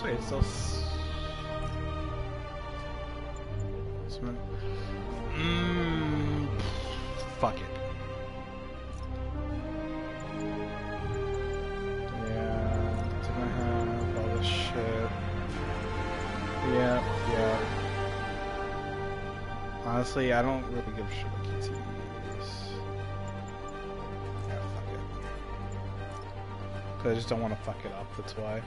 Honestly, it's still. Mm, fuck it. Yeah, have all this shit. Yeah, yeah. Honestly, I don't really give a shit it. Cause I just don't want to fuck it up, that's why.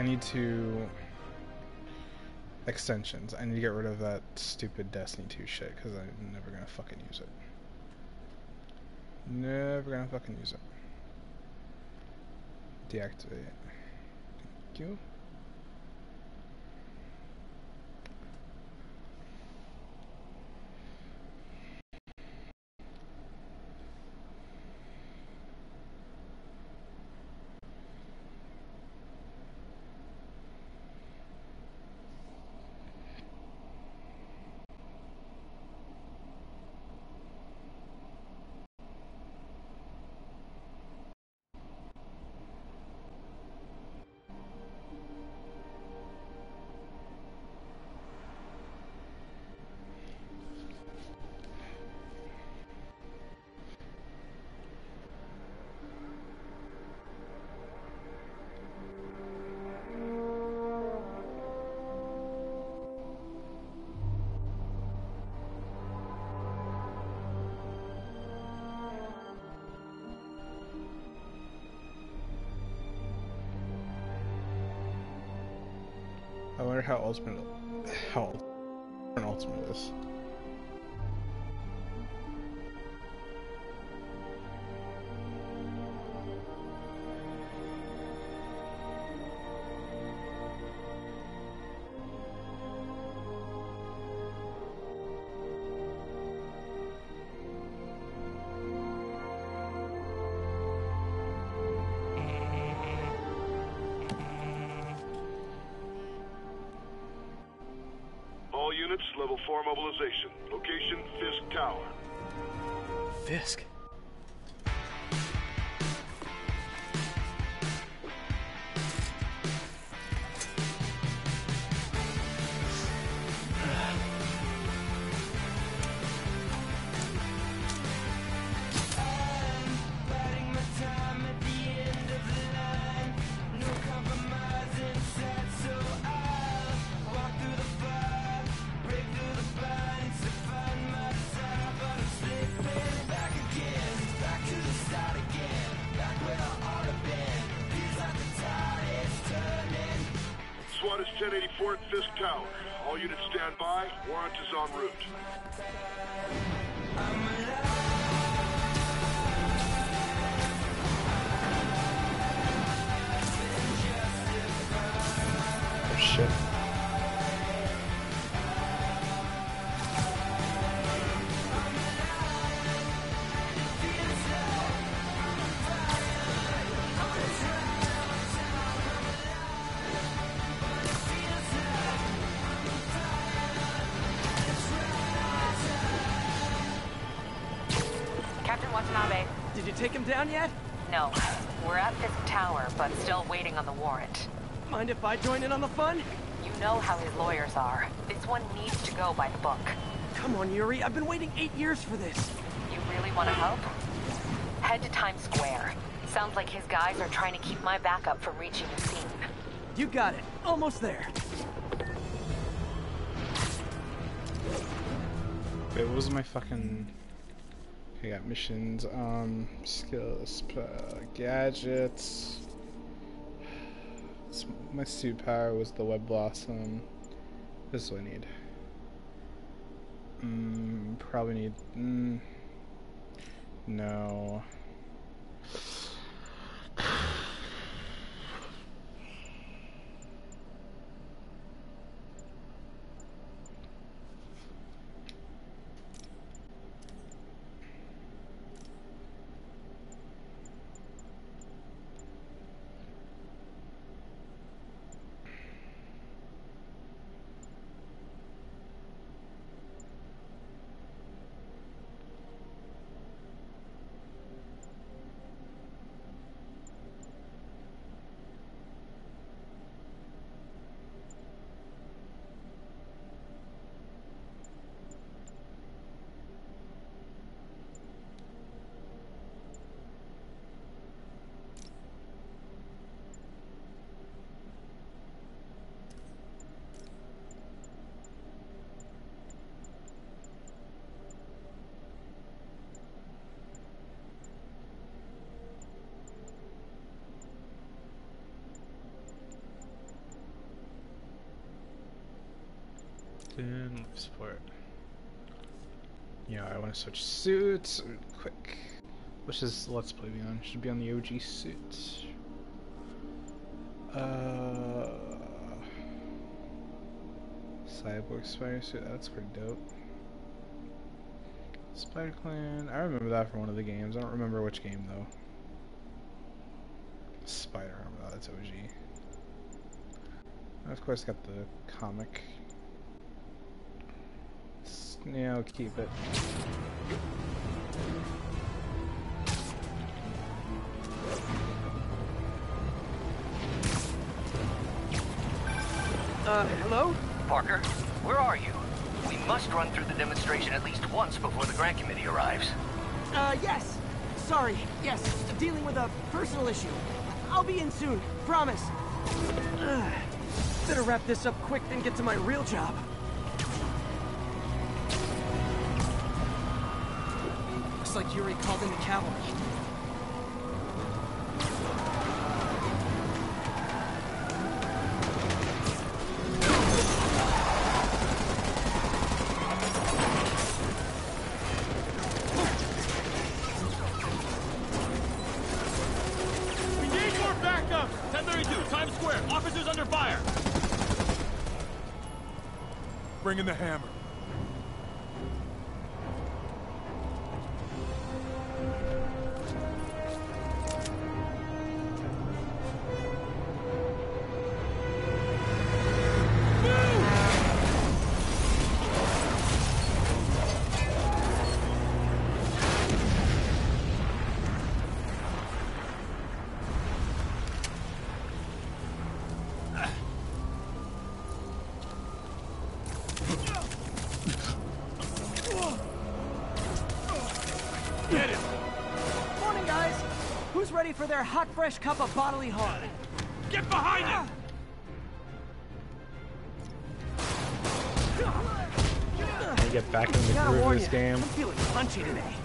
I need to... Extensions. I need to get rid of that stupid Destiny 2 shit, because I'm never gonna fucking use it. Never gonna fucking use it. Deactivate. Thank you. Wonder how ultimate how ultimate is. Mobilization. Location, Fisk Tower. Fisk. Shit. Captain Watanabe. Did you take him down yet? No. We're at Fisk Tower, but still waiting on the warrant. Mind if I join in on the fun? You know how his lawyers are. This one needs to go by the book. Come on, Yuri. I've been waiting eight years for this. You really want to help? Head to Times Square. Sounds like his guys are trying to keep my backup from reaching the scene. You got it. Almost there. Wait, what was my fucking... Okay, I got missions, um, skills, uh, gadgets. S- My suit power was the web blossom. This is what I need. Mm, probably need. Mm, no. Life support. Yeah, I want to switch suits quick. Which is Let's Play be on? Should be on the OG suit. Uh, Cyborg Spider suit. That's pretty dope. Spider Clan. I remember that from one of the games. I don't remember which game though. Spider Armor. That's OG. And of course, got the comic. S- Yeah, I'll keep it. Uh, hello? Parker, where are you? We must run through the demonstration at least once before the grant committee arrives. Uh, yes. Sorry, yes. Dealing with a personal issue. I'll be in soon, promise. Ugh. Better wrap this up quick than get to my real job. Looks like Yuri called in the cavalry. Ready for their hot, fresh cup of bodily harm? Get behind him! Let me get back in the Gotta groove of this game. I'm feeling punchy today.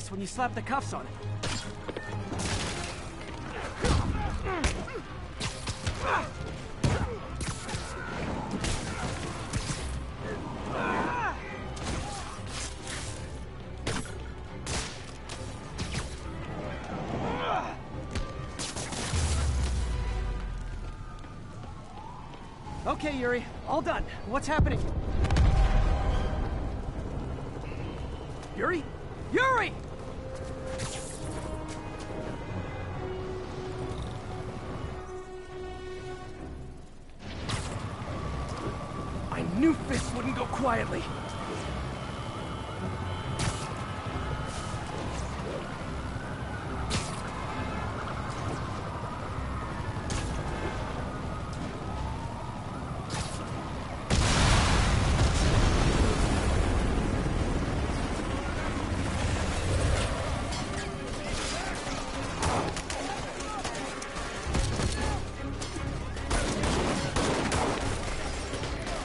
Face when you slap the cuffs on it. Okay, Yuri. All done. What's happening?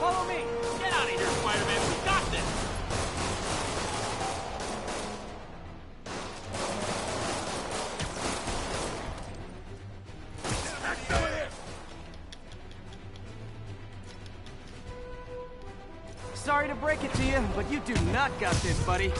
Follow me! Get out of here, Spider-Man! We got this! Sorry to break it to you, but you do not got this, buddy.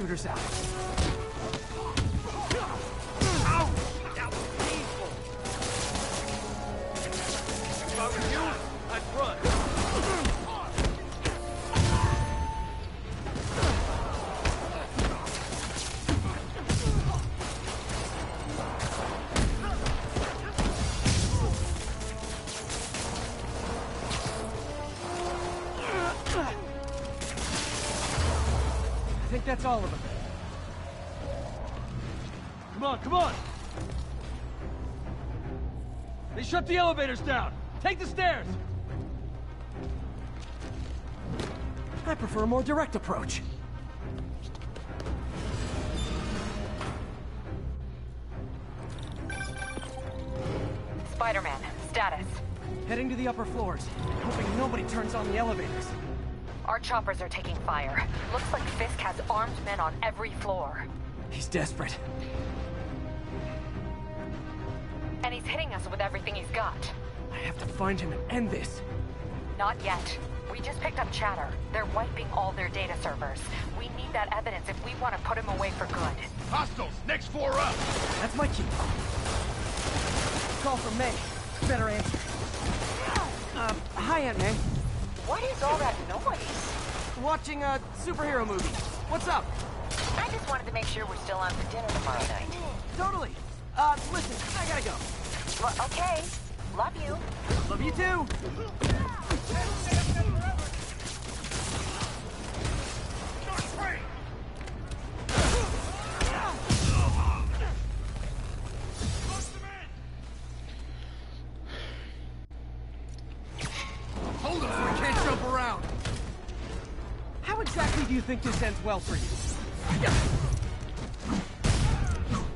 Shooters out. That's all of them. Come on, come on! They shut the elevators down! Take the stairs! I prefer a more direct approach. Spider-Man, status. Heading to the upper floors, hoping nobody turns on the elevators. Our choppers are taking fire. Looks like Fisk has armed men on every floor. He's desperate. And he's hitting us with everything he's got. I have to find him and end this. Not yet. We just picked up chatter. They're wiping all their data servers. We need that evidence if we want to put him away for good. Hostiles, next floor up. That's my cue. Call for May. Better answer. Uh, hi, Aunt May. What is all that noise? Watching a superhero movie. What's up? I just wanted to make sure we're still on for dinner tomorrow night. Totally. Uh, listen, I gotta go. Well, okay. Love you. Love you too. Think this ends well for you?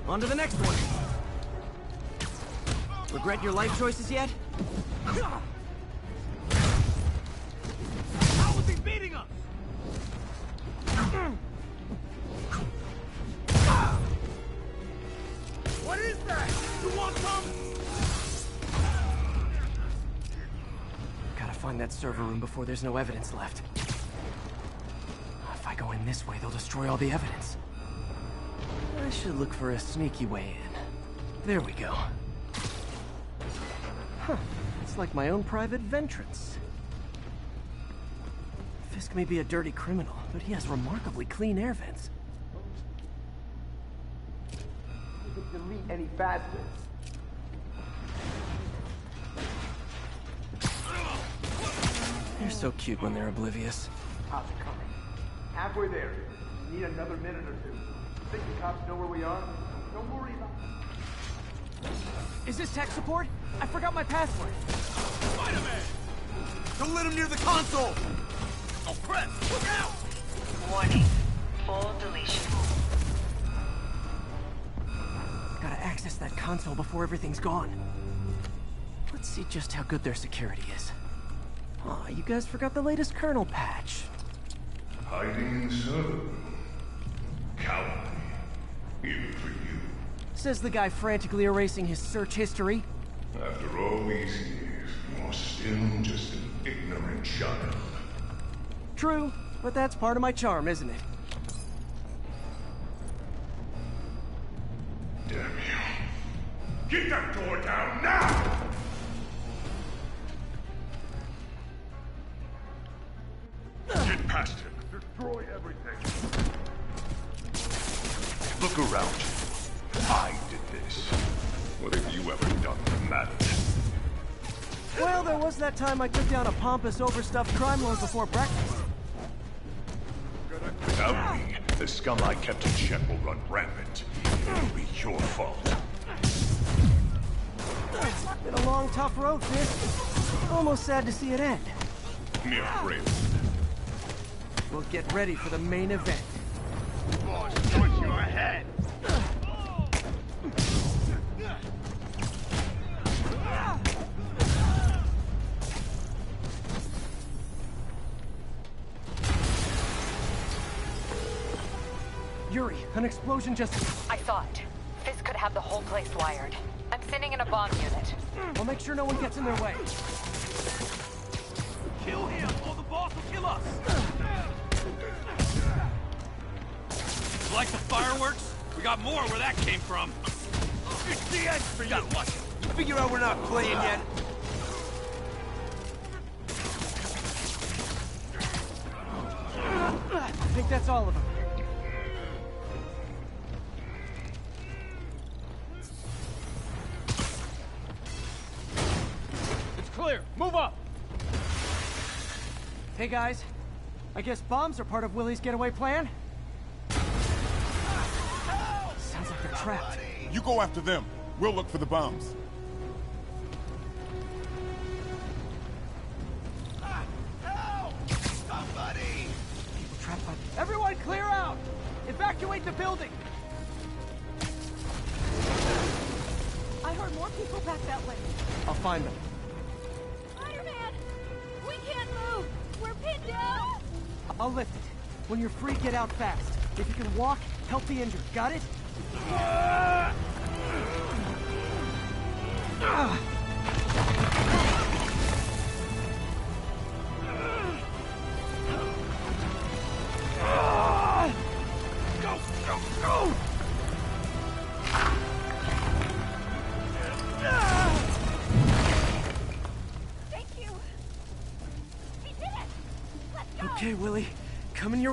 On to the next one. Regret your life choices yet? How is he beating us? What is that? You want some? Gotta find that server room before there's no evidence left. If I go in this way, they'll destroy all the evidence. I should look for a sneaky way in. There we go. Huh. It's like my own private ventrance. Fisk may be a dirty criminal, but he has remarkably clean air vents. delete any faster. They're so cute when they're oblivious. How's it coming? Halfway there. Need another minute or two. Think the cops know where we are? Don't worry about it. Is this tech support? I forgot my password. Spider-Man! Don't let him near the console. Oh, crap! Look out! Warning. Full deletion. Gotta access that console before everything's gone. Let's see just how good their security is. Aw, you guys forgot the latest kernel patch. Hiding in the. Cowardly. Even for you. Says the guy frantically erasing his search history. After all these years, you're still just an ignorant child. True, but that's part of my charm, isn't it? Damn you. Get that door down now! Get past him. Destroy everything. Look around you. I did this. What have you ever done that mattered? Well, there was that time I took down a pompous, overstuffed crime lord before breakfast. Without me, the scum I kept in check will run rampant. It'll be your fault. It's been a long, tough road, Fisk. Almost sad to see it end. Mere prelude. We'll get ready for the main event. Boss, push your head. Yuri, an explosion just... I saw it. Fisk could have the whole place wired. I'm sending in a bomb unit. I'll make sure no one gets in their way. Kill him, or the boss will kill us! Like the fireworks? We got more where that came from. It's the end for you! What? You figure out we're not playing yet? I think that's all of them. It's clear. Move up! Hey guys, I guess bombs are part of Willie's getaway plan? Trapped. You go after them. We'll look for the bombs. People trapped by... Everyone clear out! Evacuate the building! I heard more people back that way. I'll find them. Spider-Man! We can't move! We're pinned down! I'll lift it. When you're free, get out fast. If you can walk, help the injured. Got it?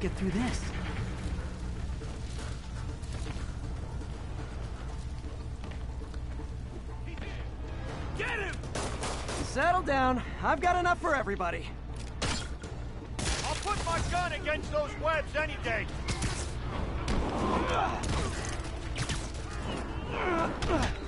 Get through this? Get him! Settle down. I've got enough for everybody. I'll put my gun against those webs any day.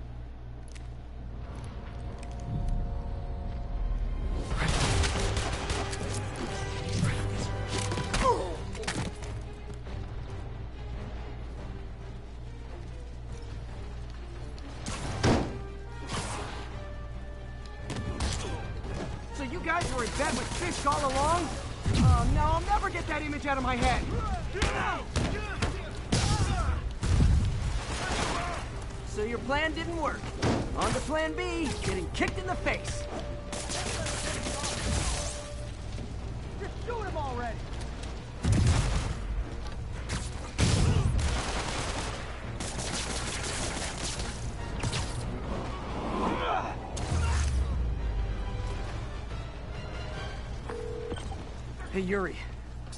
Out of my head. So your plan didn't work. On to plan B, getting kicked in the face. Just shoot him already! Hey, Yuri.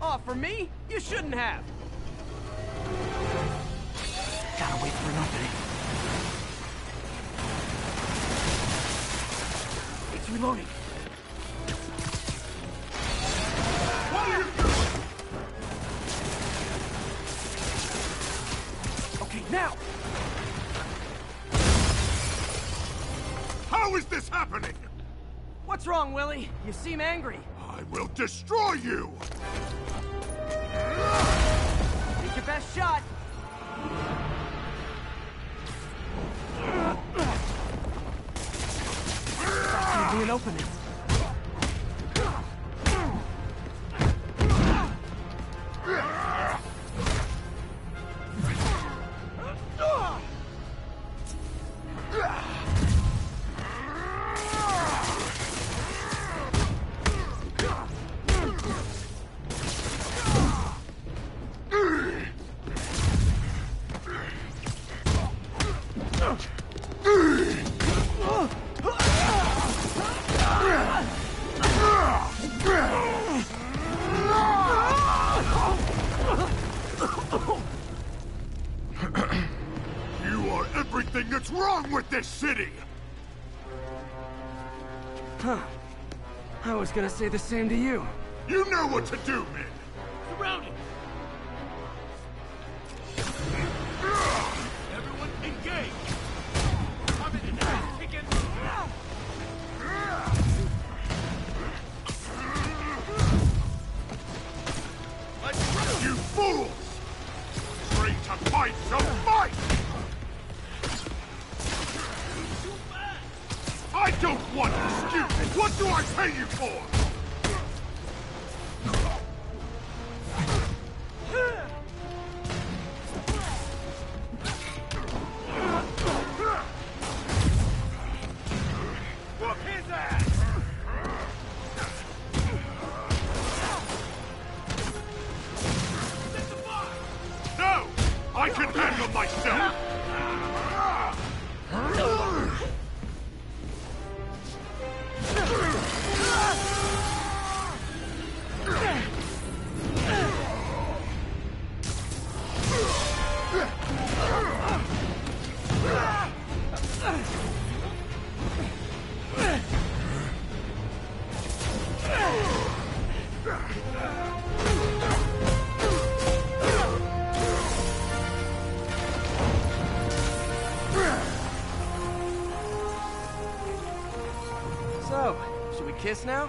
Oh, for me? You shouldn't have. Gotta wait for an opening. It's reloading. Wrong, Willie? You seem angry. I will destroy you! Take your best shot. Could be an opening. With this city! Huh. I was gonna say the same to you. You know what to do, men! Kiss now?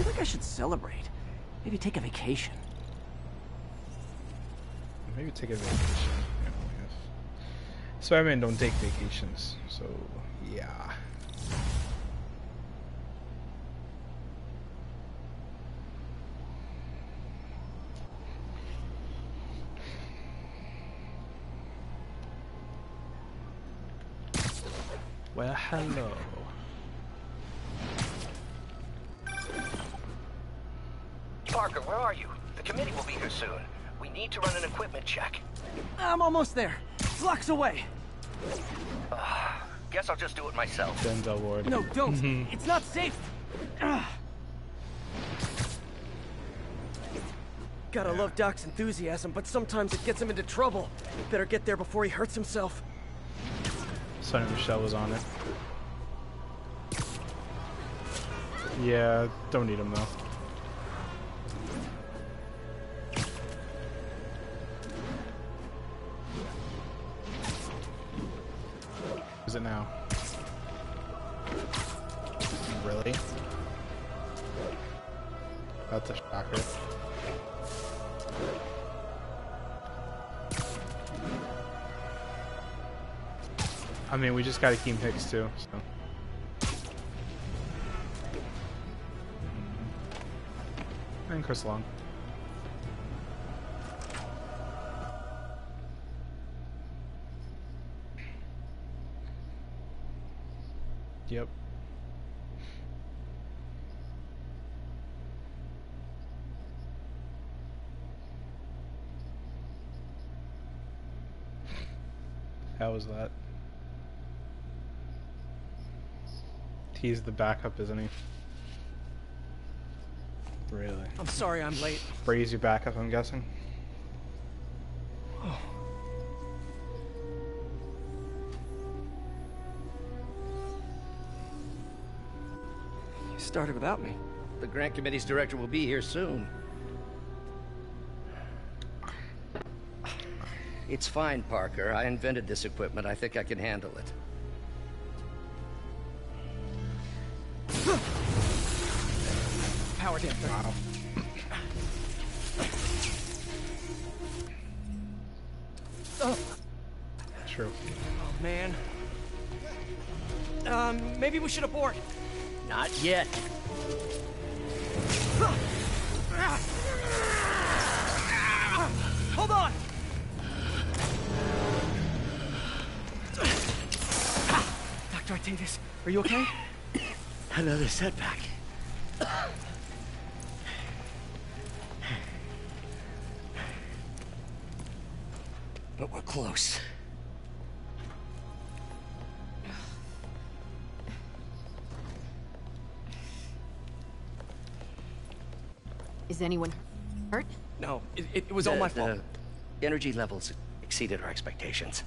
Feel like I should celebrate. Maybe take a vacation. Maybe take a vacation. Spider-Man don't take vacations, so yeah. Well, hello. Committee will be here soon. We need to run an equipment check. I'm almost there. Blocks away. Ah, guess I'll just do it myself. Denzel Ward. No, don't. Mhm. it's not safe. Ugh. Gotta love Doc's enthusiasm, but sometimes it gets him into trouble. Better get there before he hurts himself. Sony Michel was on it. Yeah, don't need him though. Got Akiem Hicks too, so. And Chris Long. Yep. How was that? He's the backup, isn't he? Really? I'm sorry I'm late. Brady's your backup, I'm guessing? You started without me. The grant committee's director will be here soon. It's fine, Parker. I invented this equipment. I think I can handle it. Should abort. Not yet. Is anyone hurt? No, it, it was all The- my fault. The energy levels exceeded our expectations.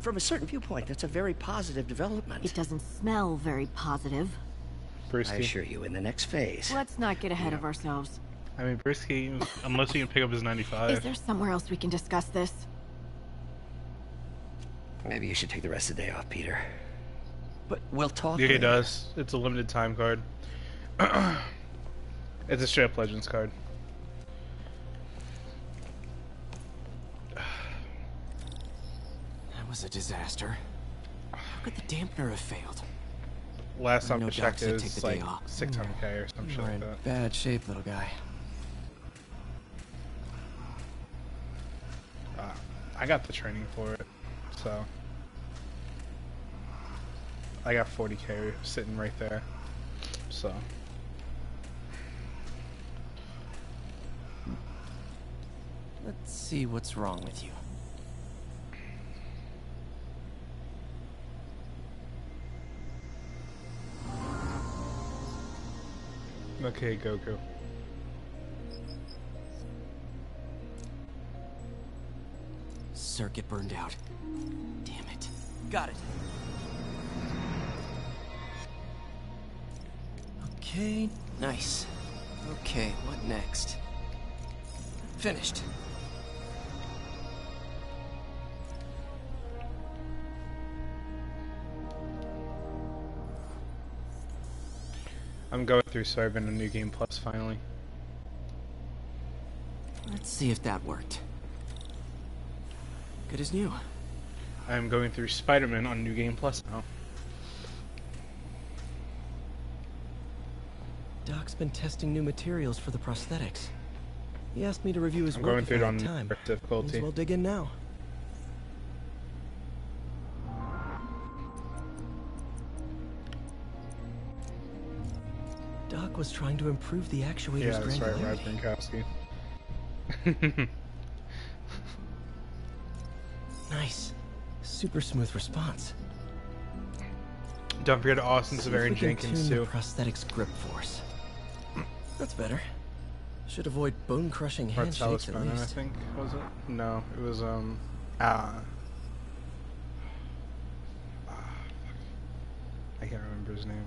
From a certain viewpoint, that's a very positive development. It doesn't smell very positive. Brewski. I assure you, in the next phase. Let's not get ahead of ourselves. I mean, Brewski, unless he can pick up his 95. Is there somewhere else we can discuss this? Maybe you should take the rest of the day off, Peter. But we'll talk. Yeah, he does. It's a limited time card. it's a straight up Legends card. That was a disaster. How could the dampener have failed? Last time I checked, it was take the day like off. 600k or some shit You're like in that. bad shape, little guy. Uh, I got the training for it, so I got 40k sitting right there. So Let's see what's wrong with you. Okay, Goku. Circuit burned out. Damn it. Got it. Okay, nice. Okay, what next? Finished. I'm going through Cyber on New Game Plus finally. Let's see if that worked. Good as new. I'm going through Spider-Man on New Game Plus now. Doc's been testing new materials for the prosthetics. He asked me to review his I'm work going through it on time. difficulty. May as well dig in now. Was trying to improve the actuator's Yeah, that's right, Rob Nice. Super smooth response. Don't forget Austin See if Seferian Jenkins tune too. the prosthetics grip force. That's better. Should avoid bone-crushing Marcellus handshakes at Brennan, I think, was it? No, it was um ah. Ah. I can't remember his name.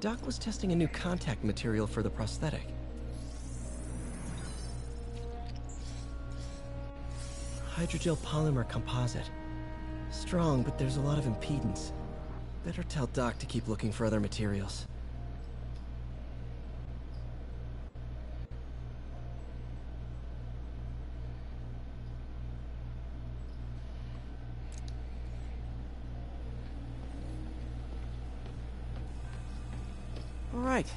Doc was testing a new contact material for the prosthetic. Hydrogel polymer composite. Strong, but there's a lot of impedance. Better tell Doc to keep looking for other materials. Right.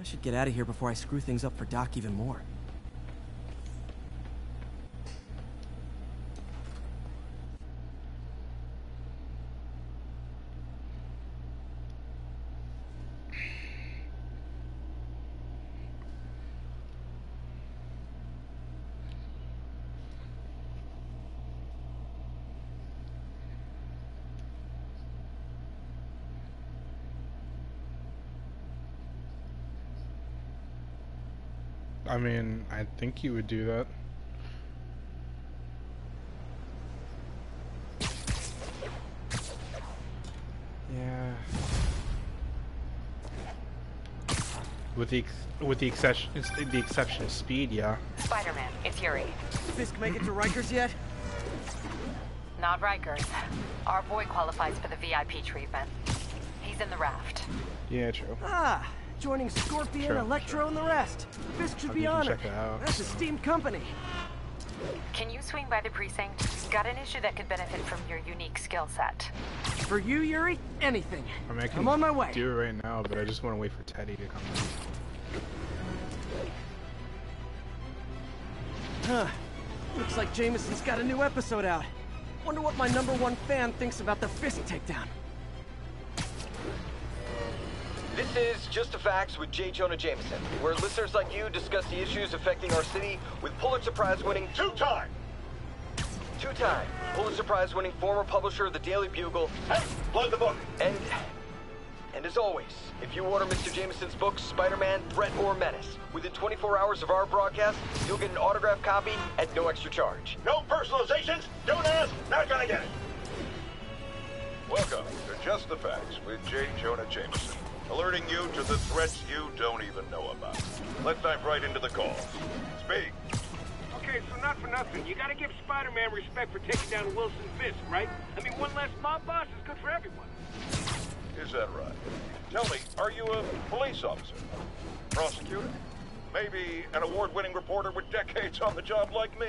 I should get out of here before I screw things up for Doc even more. I mean, I think you would do that. Yeah. With the ex with the exception the exception of speed, yeah. Spider-Man, it's Yuri. Fisk make it to Rikers yet? Not Rikers. Our boy qualifies for the VIP treatment. He's in the raft. Yeah, true. Ah, joining Scorpion, Sure, Electro, and the rest. Fisk should Hope be you can honored. check it out, That's a so. steamed company. Can you swing by the precinct? Got an issue that could benefit from your unique skill set. For you, Yuri, anything. I mean, I I'm on my way. do it right now, but I just want to wait for Teddy to come in. Huh. Looks like Jameson's got a new episode out. Wonder what my number one fan thinks about the Fisk takedown. This is Just the Facts with J. Jonah Jameson, where listeners like you discuss the issues affecting our city with Pulitzer Prize winning two-time, two-time Pulitzer Prize winning former publisher of the Daily Bugle. Hey, plug the book. And, and as always, if you order Mr. Jameson's books, Spider-Man, Threat, or Menace, within 24 hours of our broadcast, you'll get an autographed copy at no extra charge. No personalizations. Don't ask. Not gonna get it. Welcome to Just the Facts with J. Jonah Jameson, alerting you to the threats you don't even know about. Let's dive right into the call. Speak. Okay, so not for nothing. You gotta give Spider-Man respect for taking down Wilson Fisk, right? I mean, one less mob boss is good for everyone. Is that right? Tell me, are you a police officer? Prosecutor? Maybe an award-winning reporter with decades on the job like me?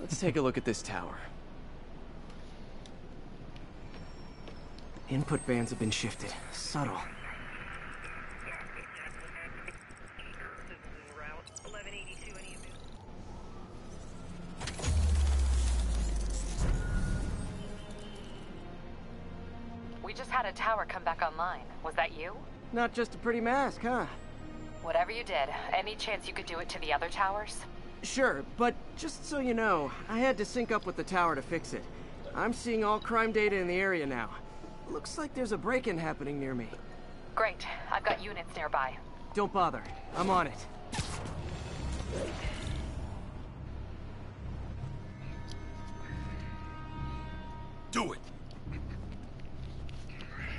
Let's take a look at this tower. Input bands have been shifted. Subtle. We just had a tower come back online. Was that you? Not just a pretty mask, huh? Whatever you did, any chance you could do it to the other towers? Sure, but just so you know, I had to sync up with the tower to fix it. I'm seeing all crime data in the area now. Looks like there's a break-in happening near me. Great. I've got units nearby. Don't bother. I'm on it. Do it!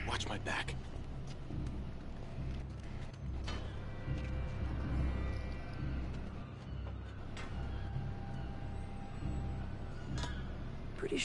Watch my back.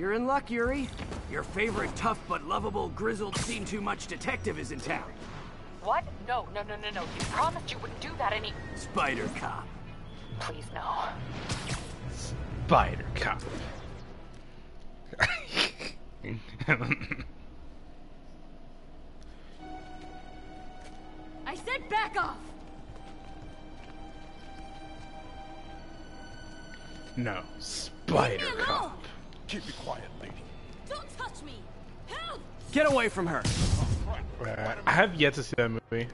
You're in luck, Yuri. Your favorite tough but lovable, grizzled, seen too much detective is in town. What? No, no, no, no, no. You promised you wouldn't do that any- Spider Cop. Please, no. Spider Cop. I said back off! no, Spider Leave me Cop. Alone! Keep it quiet, lady. Don't touch me! Help! Get away from her! Uh, I have yet to see that movie.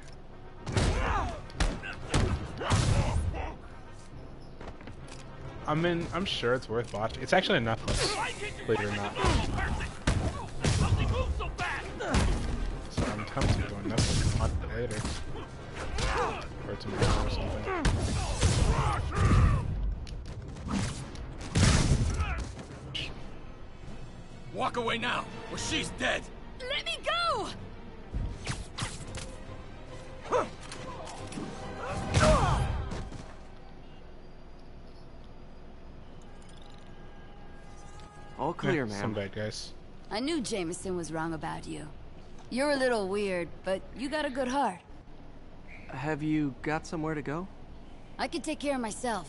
I mean, I'm sure it's worth watching. It's actually enough. Netflix, believe it or not. So I'm tempted to go on Netflix and watch it later. Or tomorrow or something. Walk away now, or she's dead. Let me go! All clear, Yeah, man. Some bad guys. I knew Jameson was wrong about you. You're a little weird, but you got a good heart. Have you got somewhere to go? I can take care of myself.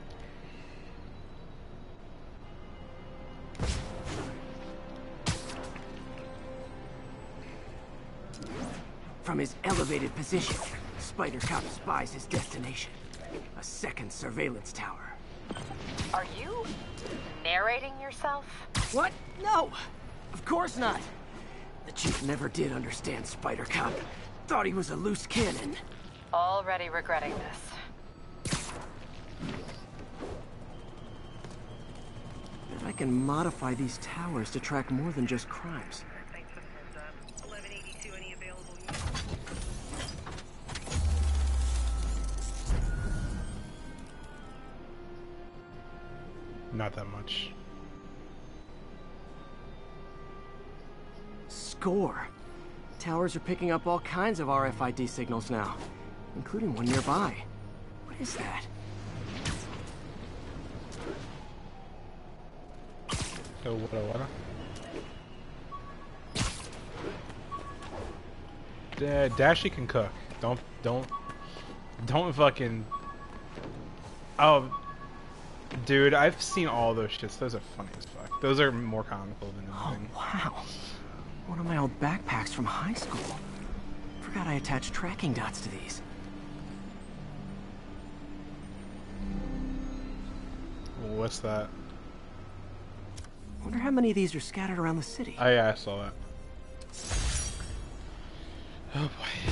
From his elevated position, Spider Cop spies his destination. A second surveillance tower. Are you narrating yourself? What? No! Of course not! The chief never did understand Spider Cop. Thought he was a loose cannon. Already regretting this. I can modify these towers to track more than just crimes. Not that much. score. Towers are picking up all kinds of RFID signals now, including one nearby. What is that? Oh, what a what a. Dashy can cook. Don't, don't, don't fucking. Oh, dude, I've seen all those shits. Those are funny as fuck. Those are more comical than oh, anything. Oh, wow. One of my old backpacks from high school. Forgot I attached tracking dots to these. What's that? Wonder how many of these are scattered around the city. Oh yeah, I saw that. Oh boy.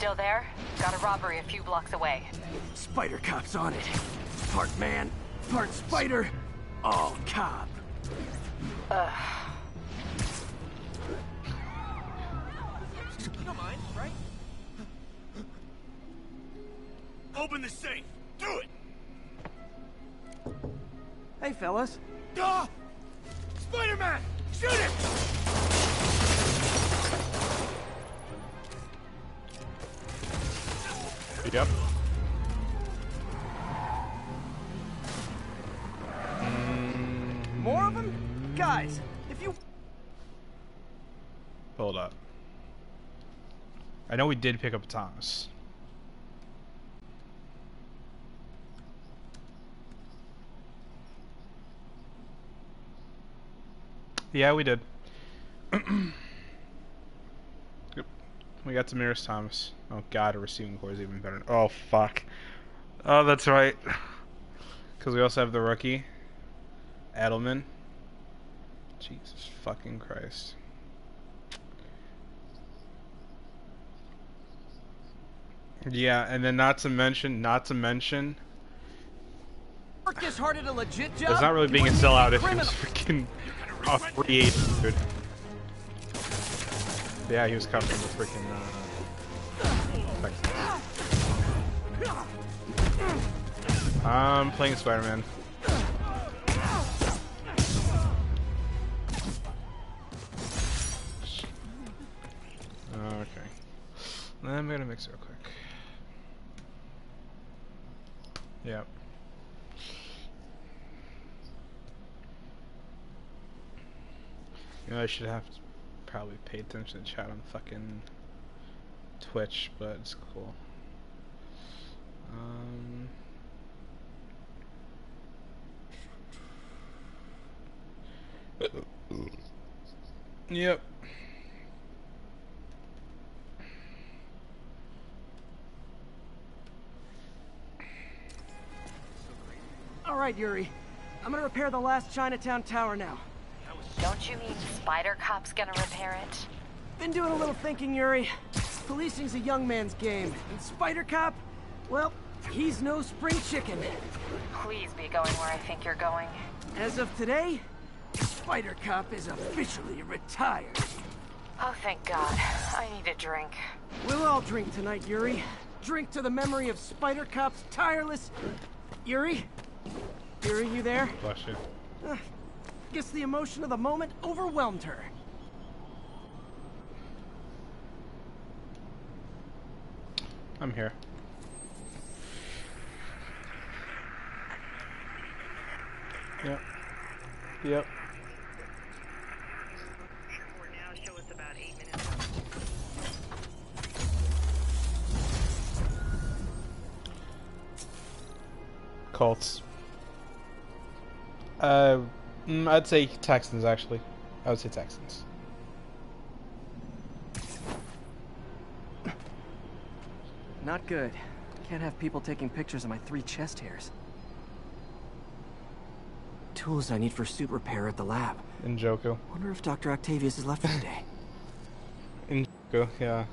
Still there? Got a robbery a few blocks away. Spider Cop's on it. Part man, part spider, all cop. Ugh. You don't mind, right? Open the safe. Do it. Hey, fellas. Ah! Spider-Man! Shoot Yep. More of them? Guys, if you... Hold up. I know we did pick up Thomas. Yeah, we did. Yep. We got Demaryius Thomas. Oh god, a receiving corps is even better. Oh fuck. Oh, that's right. Because we also have the rookie, Edelman. Jesus fucking Christ. Yeah, and then not to mention, not to mention, Work this hard at a legit job? it's not really being a you wouldn't sellout be if he was freaking a free agent, dude. Yeah, he was cut from the freaking. Uh, Texans. I'm playing Spider-Man. Okay. I'm gonna mix real quick. Yep. You know, I should have to probably pay attention to chat on fucking Twitch, but it's cool. Um, yep. All right, Yuri. I'm gonna repair the last Chinatown tower now. Don't you mean Spider Cop's gonna repair it? Been doing a little thinking, Yuri. Policing's a young man's game, and Spider Cop, well, he's no spring chicken. Please be going where I think you're going. As of today, Spider Cop is officially retired. Oh, thank God. I need a drink. We'll all drink tonight, Yuri. Drink to the memory of Spider Cop's tireless. Yuri? Yuri, you there? Bless you. Uh, guess the emotion of the moment overwhelmed her. I'm here. Yep. Yep. Colts. Uh, mm, I'd say Texans actually. I would say Texans. Not good. Can't have people taking pictures of my three chest hairs. Tools I need for suit repair at the lab. In Joko. Wonder if Dr. Octavius is left for the day. In Joko, yeah.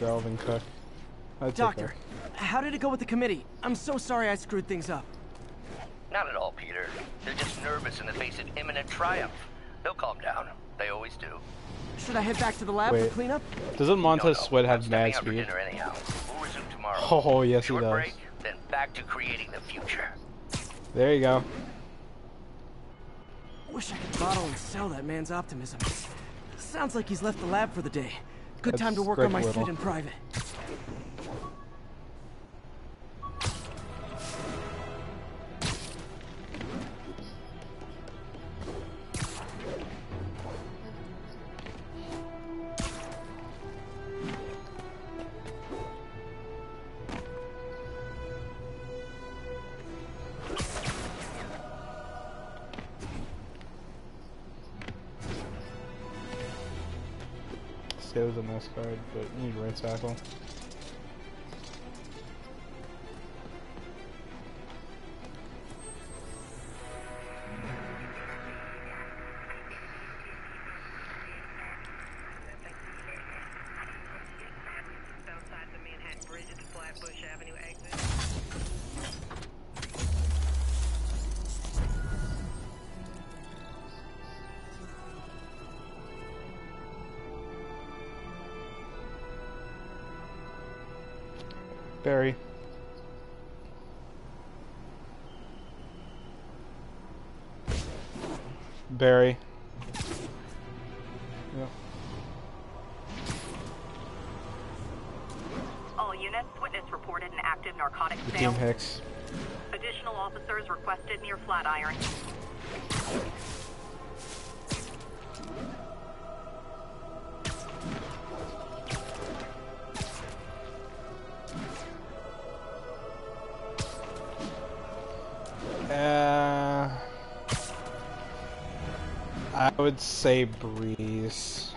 Dalvin Cook. I'd take Doctor, how did it go with the committee? I'm so sorry I screwed things up. Not at all, Peter. They're just nervous in the face of imminent triumph. They'll calm down. They always do. Should I head back to the lab Wait. for cleanup? Doesn't Montez Sweat have mad Stepping out for speed? dinner anyhow. We'll. Oh, yes, he Short does. break, then back to creating the future. There you go. Wish I could bottle and sell that man's optimism. Sounds like he's left the lab for the day. Good time to work on my fit in private. It was a nice card, but you need right tackle. Barry. Would say Brees.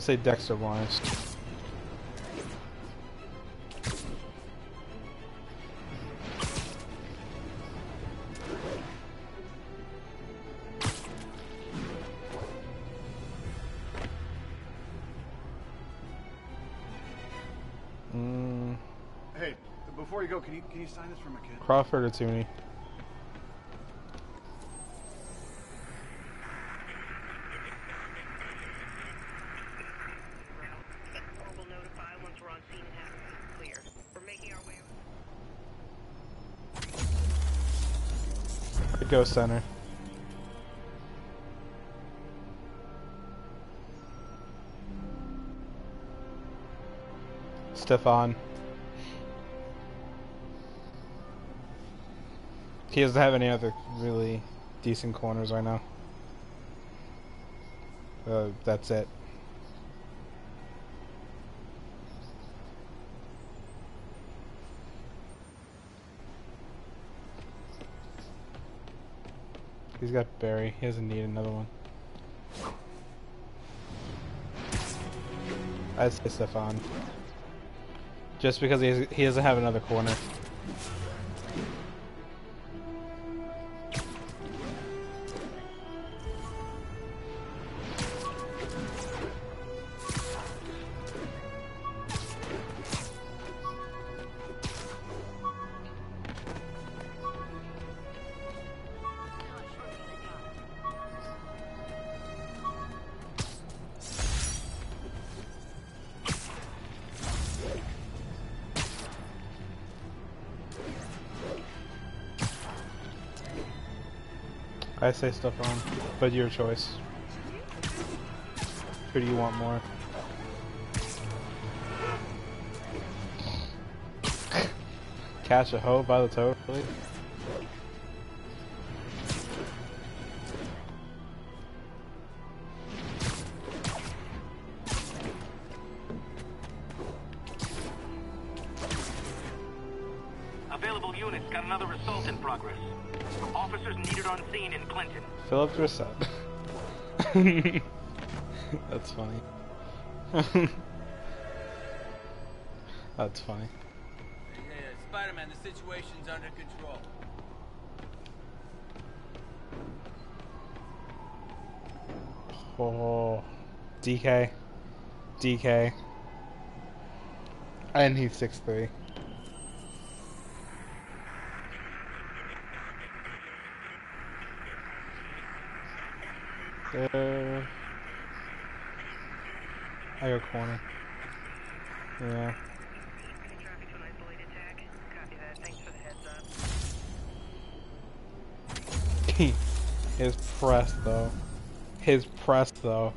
Would say Dexter Lawrence. Mm, Hey, before you go, can you can you sign this for my kid? Crawford or Tooney? Center. Stephon. He doesn't have any other really decent corners right now. Uh, that's it. He's got Barry. He doesn't need another one. I'd say Stephon. Just because he, he doesn't have another corner. Say stuff on, but your choice. Who do you want more? Catch a hoe by the toe, really? Clinton. Philip Dorsett. That's funny. That's funny. Hey, uh, Spider-Man, the situation's under control. Oh, DK, DK, and he's six three. Uh, I go corner. Yeah. His press though. His press though.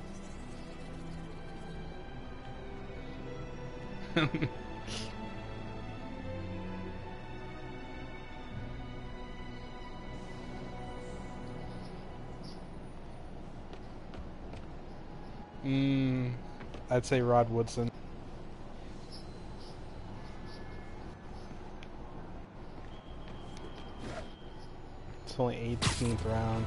Mmm, I'd say Rod Woodson. It's only 18th round.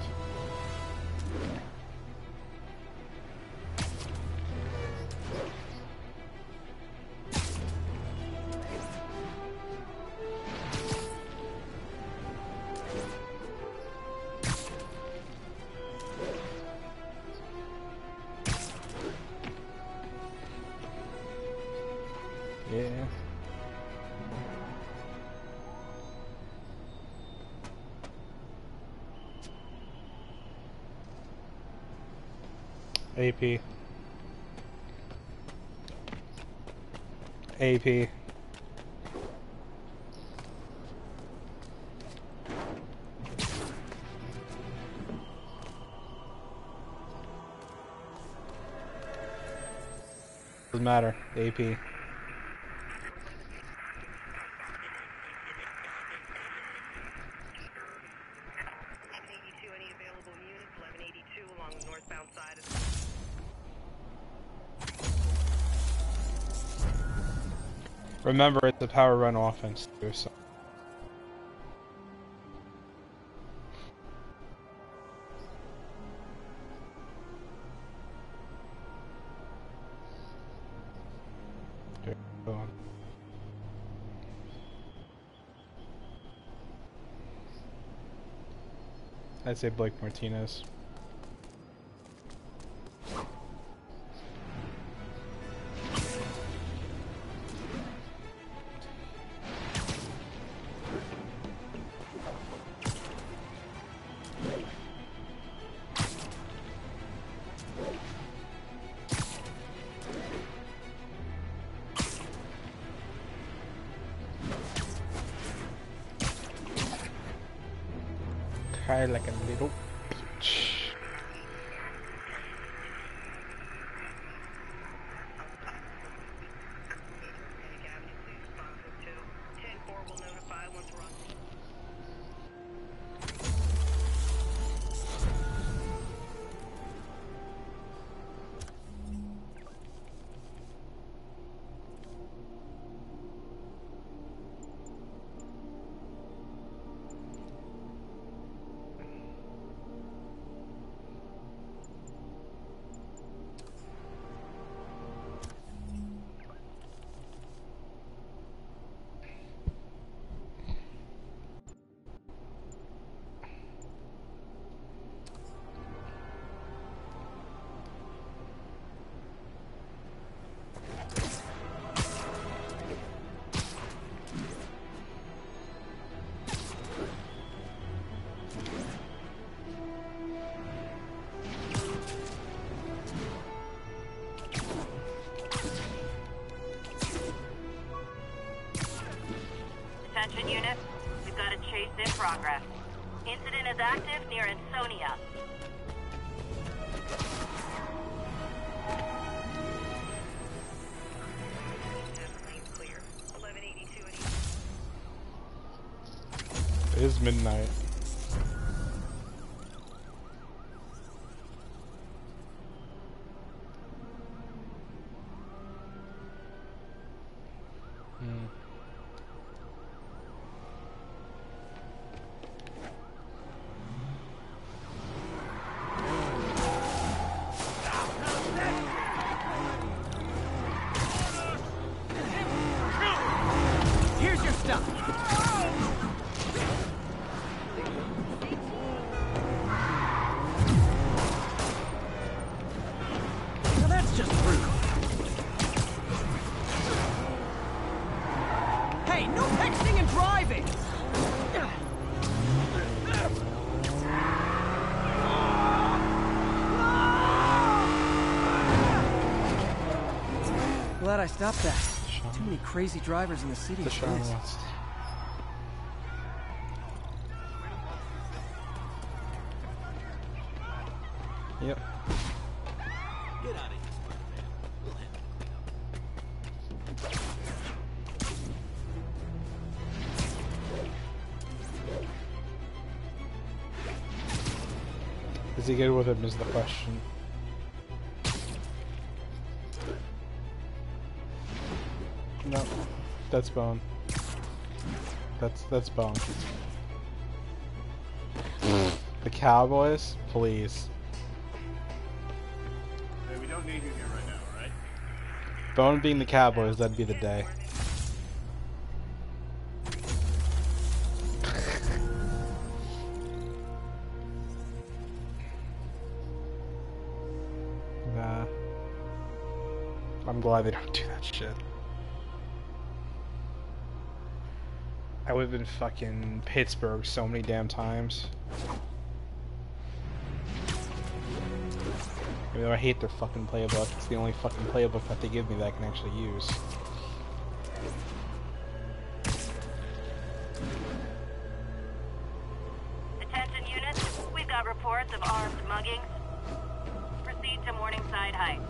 Yeah. AP. AP. Doesn't matter. AP. Remember, it's a power run offense too, so. I'd say Blake Martinez. It Glad I stopped that. Too many crazy drivers in the city. The as it Sean is. Yep. Get out of here, Spider-Man. We'll handle the he good with him is the question. That's bone. That's that's bone. the Cowboys, please. Hey, we don't need you here right now, right? Bone being the Cowboys, that'd be the day. nah. I'm glad they don't do that shit. I live in fucking Pittsburgh so many damn times. Even though I hate their fucking playbook, it's the only fucking playbook that they give me that I can actually use. Attention units, we've got reports of armed muggings. Proceed to Morningside Heights.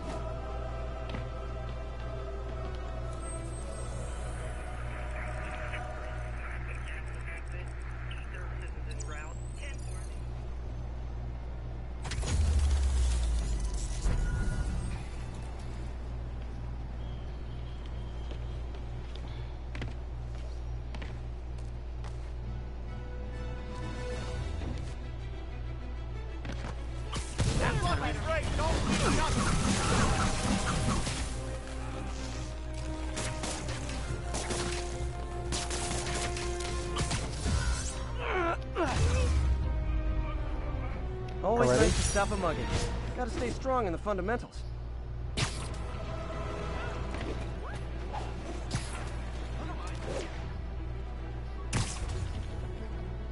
Stop a mugging. Gotta stay strong in the fundamentals.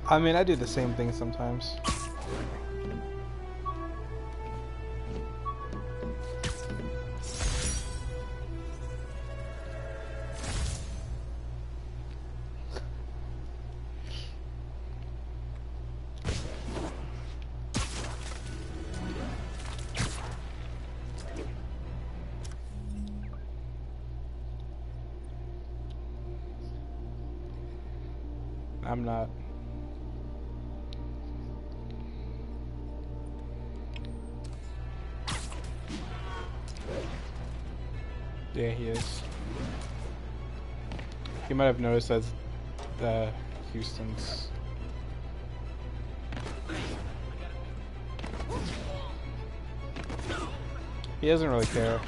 I mean, I do the same thing sometimes. I'm not. Yeah, he is. You might have noticed that the Houston's. He doesn't really care.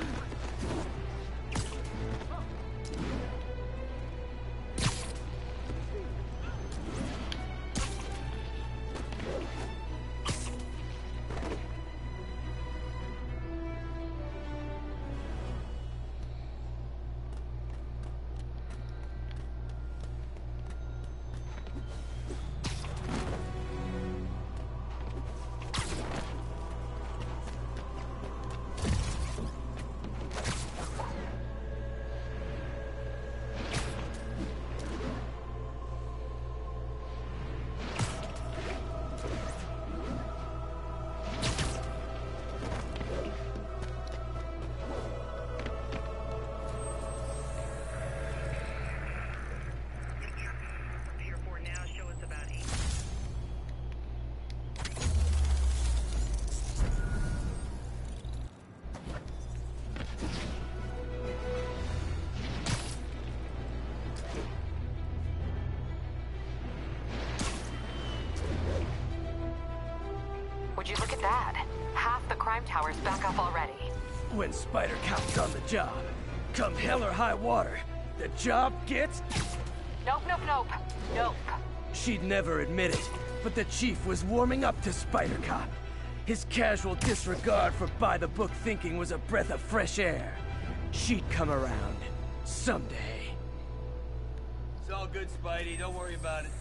High water, the job gets... Nope, nope, nope. Nope. She'd never admit it, but the chief was warming up to Spider Cop. His casual disregard for by-the-book thinking was a breath of fresh air. She'd come around. Someday. It's all good, Spidey. Don't worry about it.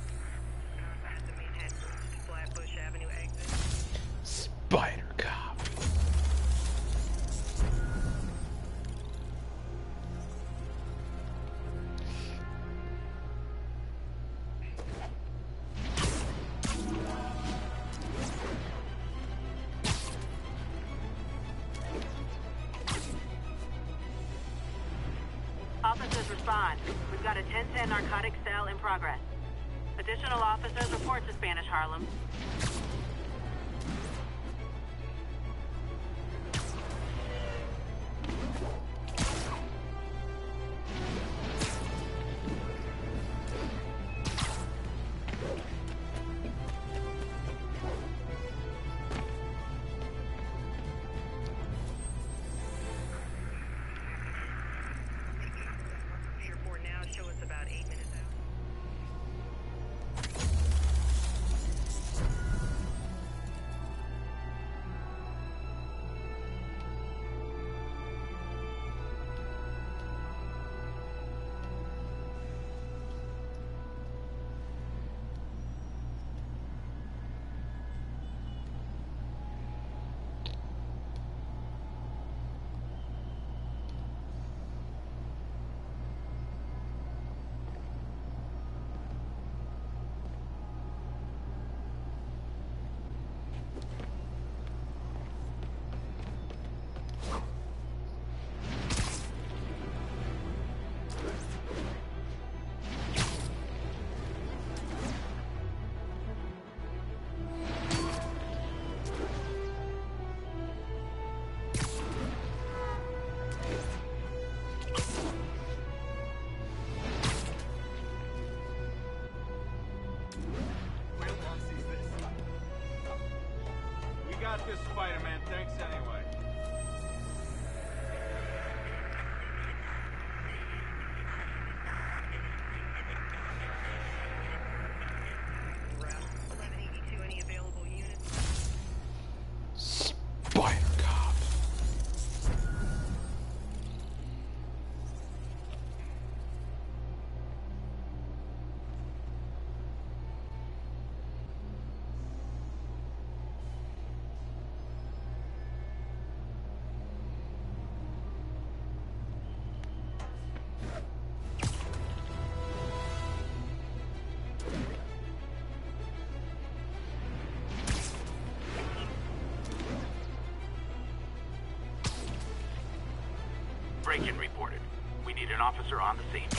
An officer on the scene.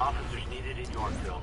Officers needed in Yorkville.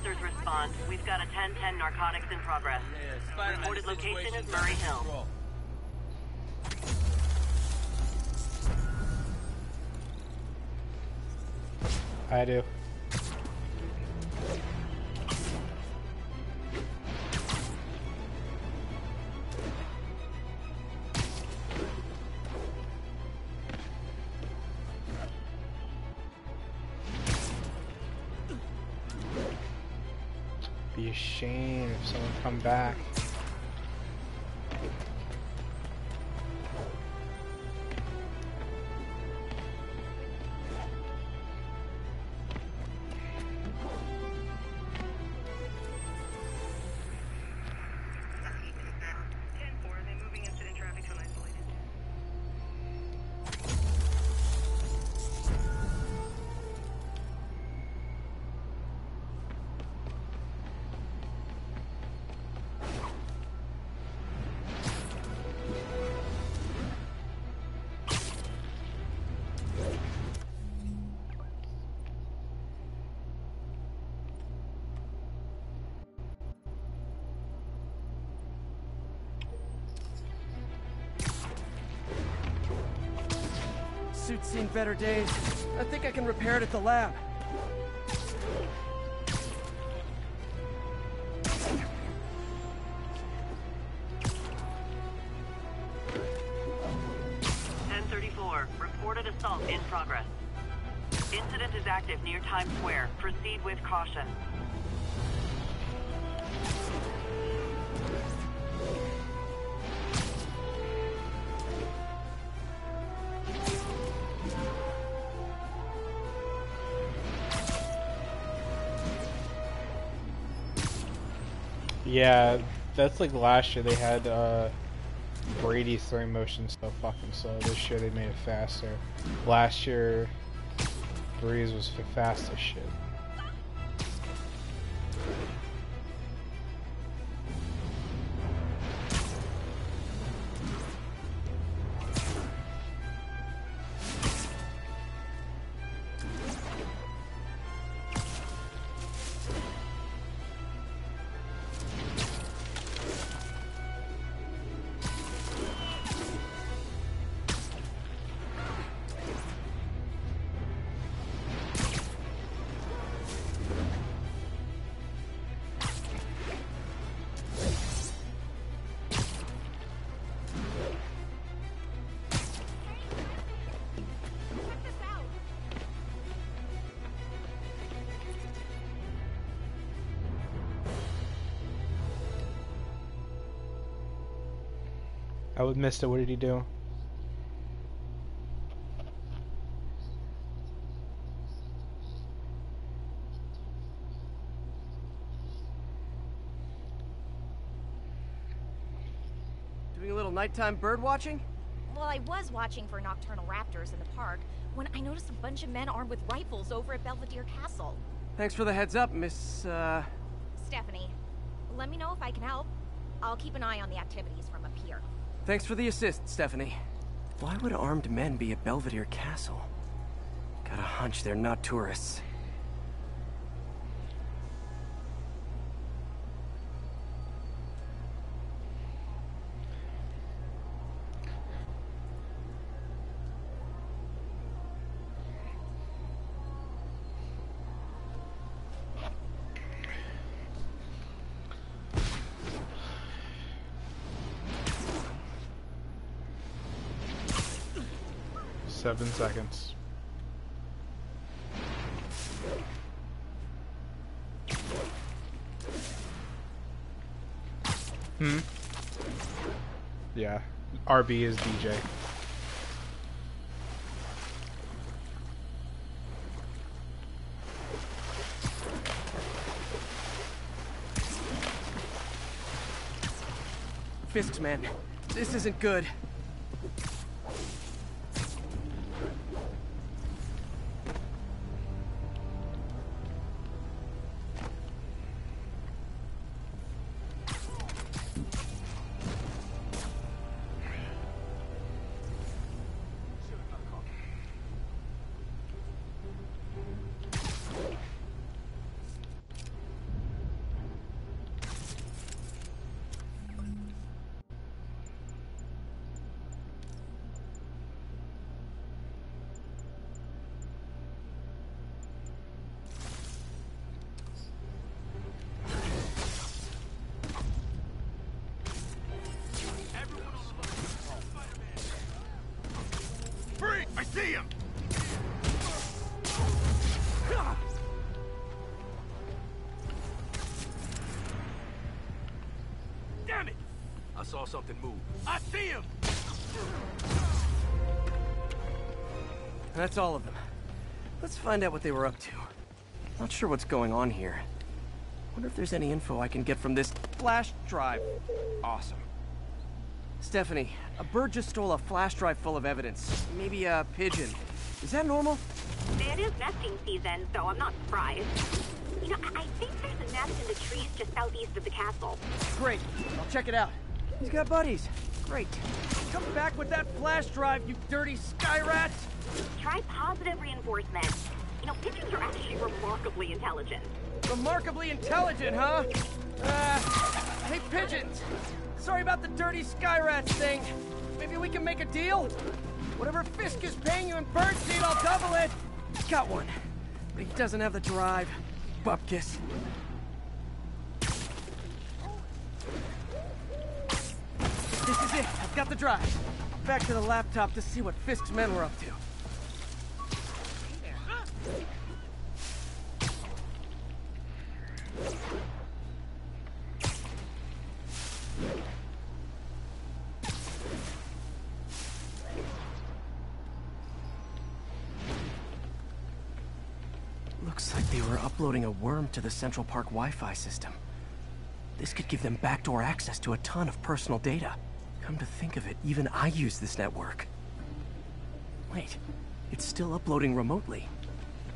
Officers respond. We've got a 1010 narcotics in progress. Reported location is Murray Hill. I do. Come back. Suit's seen better days. I think I can repair it at the lab. Ten thirty-four. Reported assault in progress. Incident is active near Times Square. Proceed with caution. Yeah, that's like last year they had uh, Brady's throwing motion so fucking slow. This year they made it faster. Last year, Brees was fast as shit. Missed it. What did he do? Doing a little nighttime bird watching? Well, I was watching for nocturnal raptors in the park when I noticed a bunch of men armed with rifles over at Belvedere Castle. Thanks for the heads up, Miss, uh... Stephanie, let me know if I can help. I'll keep an eye on the activities from up here. Thanks for the assist, Stephanie. Why would armed men be at Belvedere Castle? Got a hunch they're not tourists. Seven seconds. Hmm. Yeah. RB is DJ. Fisk's man, This isn't good. Saw something move. I see him! That's all of them. Let's find out what they were up to. Not sure what's going on here. Wonder if there's any info I can get from this flash drive. Awesome. Stephanie, a bird just stole a flash drive full of evidence. Maybe a pigeon. Is that normal? It is nesting season, so I'm not surprised. You know, I I think there's a nest in the trees just southeast of the castle. Great. I'll check it out. He's got buddies. Great. Come back with that flash drive, you dirty sky rats! Try positive reinforcement. You know, pigeons are actually remarkably intelligent. Remarkably intelligent, huh? Uh, hey, pigeons! Sorry about the dirty sky rats thing. Maybe we can make a deal? Whatever Fisk is paying you in birdseed, I'll double it! He's Got one. But he doesn't have the drive. Bupkis. This is it. I've got the drive. Back to the laptop to see what Fisk's men were up to. Looks like they were uploading a worm to the Central Park Wi-Fi system. This could give them backdoor access to a ton of personal data. Come to think of it, even I use this network. Wait, it's still uploading remotely.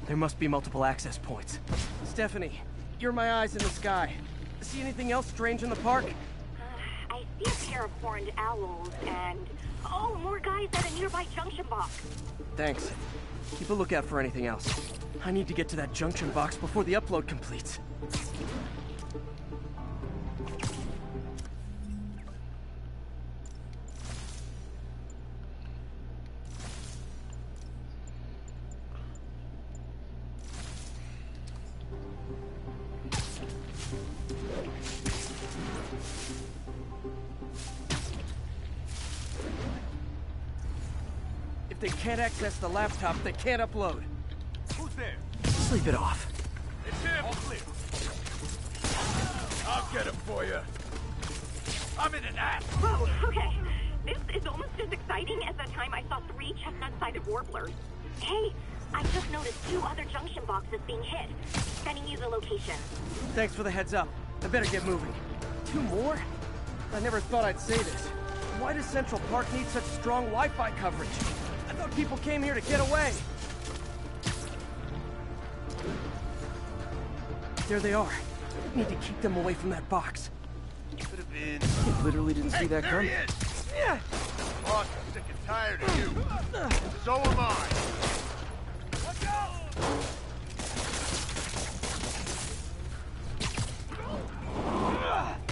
There must be multiple access points. Stephanie, you're my eyes in the sky. See anything else strange in the park? Uh, I see a pair of horned owls and... Oh, more guys at a nearby junction box. Thanks. Keep a lookout for anything else. I need to get to that junction box before the upload completes. Laptop, they can't upload. Who's there? Sleep it off. It's him! All clear. I'll get him for you. I'm in an ass! Whoa, okay. This is almost as exciting as the time I saw three chestnut-sided warblers. Hey, I just noticed two other junction boxes being hit. Sending you the location. Thanks for the heads up. I better get moving. Two more? I never thought I'd say this. Why does Central Park need such strong Wi-Fi coverage? I thought people came here to get away. There they are. Need to keep them away from that box. Could have been. I literally didn't see Hey, that there coming. he is! Yeah! Boss, I'm sick and tired of you. So am I. Watch out! Please!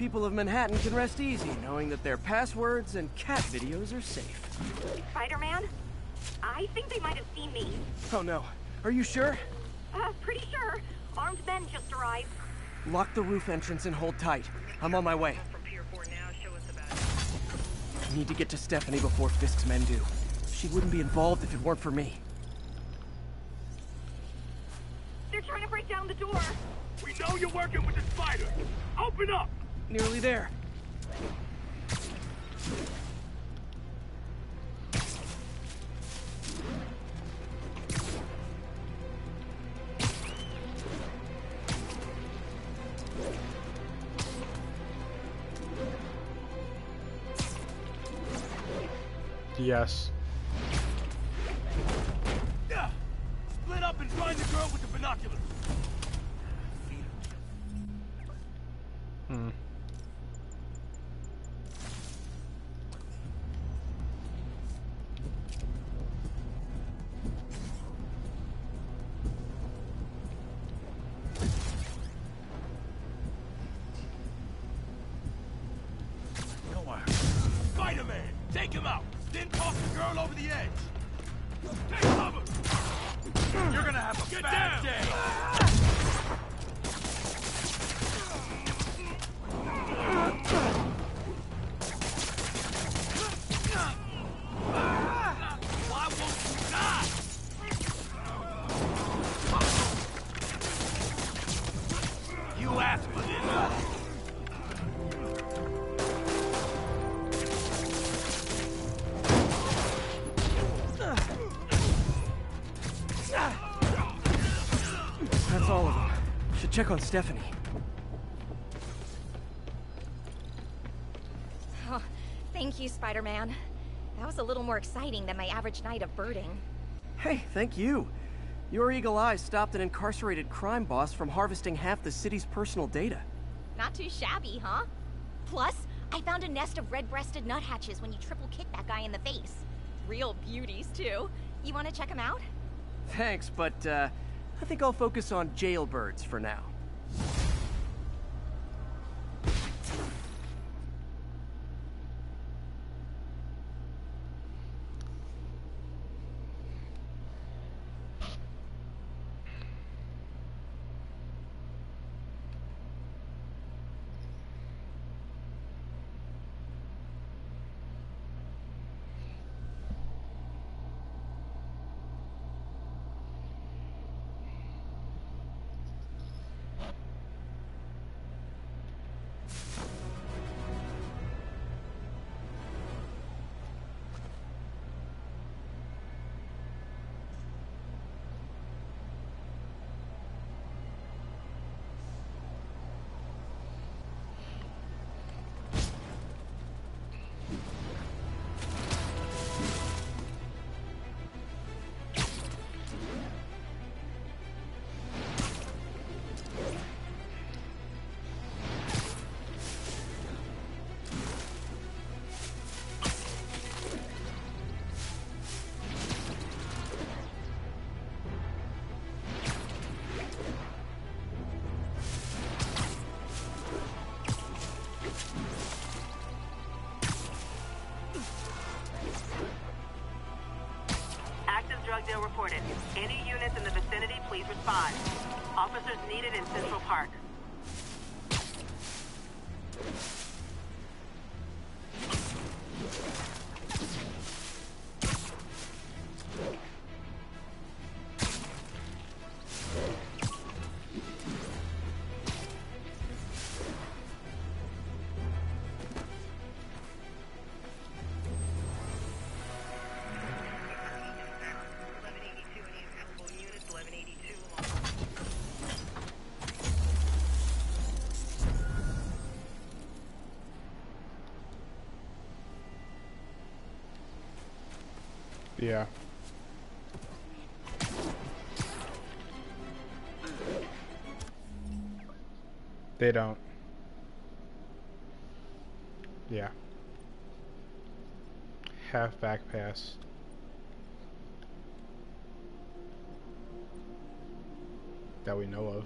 People of Manhattan can rest easy knowing that their passwords and cat videos are safe. Spider-Man? I think they might have seen me. Oh no. Are you sure? Uh, pretty sure. Armed men just arrived. Lock the roof entrance and hold tight. I'm on my way. I need to get to Stephanie before Fisk's men do. She wouldn't be involved if it weren't for me. They're trying to break down the door. We know you're working with the spider. Open up! Nearly there. Yes. Check on Stephanie. Oh, thank you, Spider-Man. That was a little more exciting than my average night of birding. Hey, thank you. Your eagle eyes stopped an incarcerated crime boss from harvesting half the city's personal data. Not too shabby, huh? Plus, I found a nest of red-breasted nuthatches when you triple kicked that guy in the face. Real beauties, too. You want to check them out? Thanks, but uh, I think I'll focus on jailbirds for now. Officers needed in Central Park. Yeah. They don't. Yeah. Half back pass. That we know of.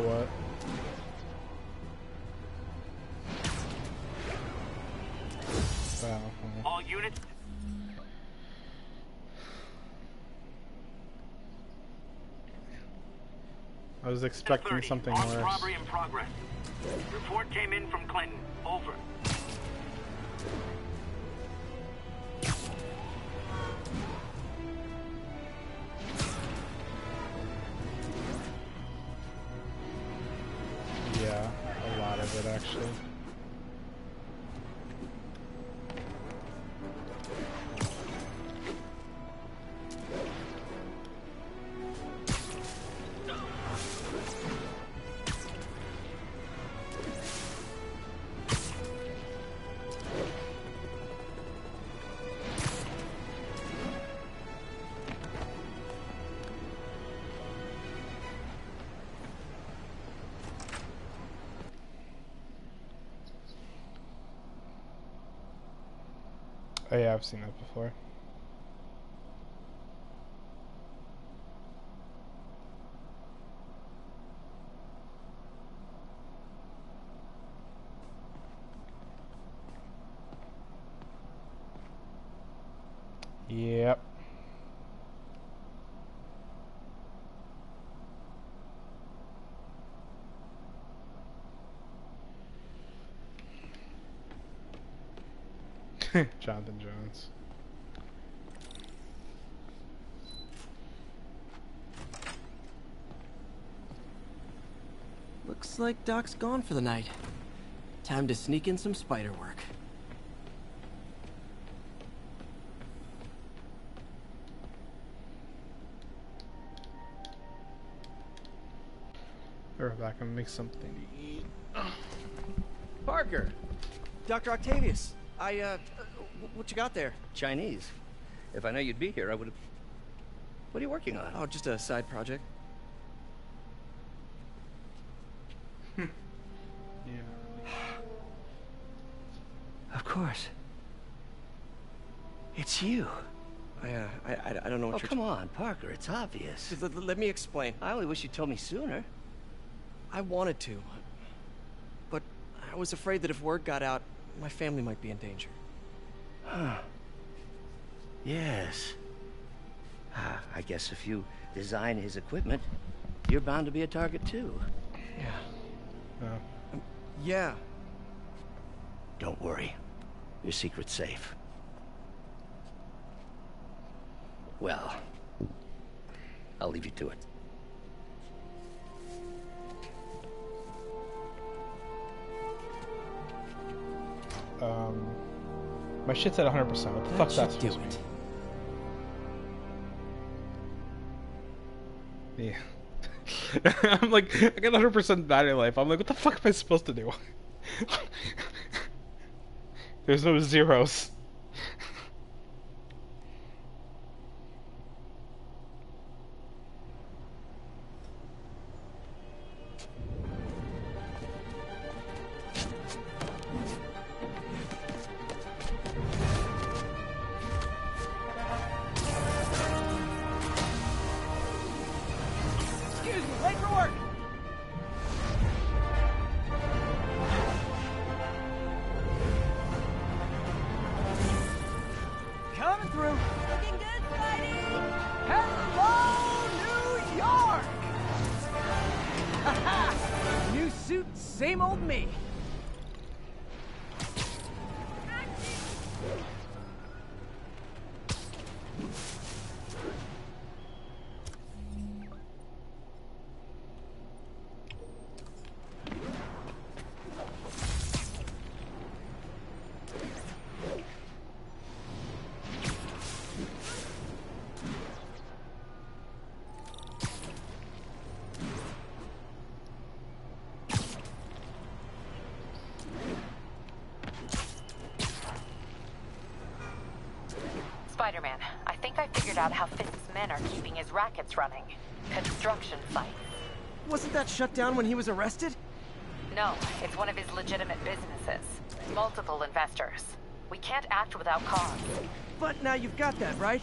What? Wow. All units. I was expecting something Armed worse. robbery in progress. Report came in from Clinton. Over. Oh yeah, I've seen that before. Yep. Jonathan Jones. Looks like Doc's gone for the night. Time to sneak in some spider work. We're back and make something to eat. Parker! Dr. Octavius! I, uh, wh- what you got there? Chinese. If I know you'd be here, I would have. What are you working on? Oh, just a side project. Yeah. Of course. It's you. I, uh, I, I, I don't know what Oh, you're... come on, Parker. It's obvious. Let, let me explain. I only wish you'd told me sooner. I wanted to, but I was afraid that if word got out, my family might be in danger. Huh. Yes. Ah, I guess if you design his equipment, you're bound to be a target too. Yeah. Oh. Yeah. Don't worry. Your secret's safe. Well, I'll leave you to it. Um, my shit's at 100%. What the fuck's that should do supposed to? Yeah. I'm like, I got 100% battery life. I'm like, what the fuck am I supposed to do? There's no zeros. Rackets running. Construction sites. Wasn't that shut down when he was arrested? No, it's one of his legitimate businesses. Multiple investors. We can't act without cause. But now you've got that, right?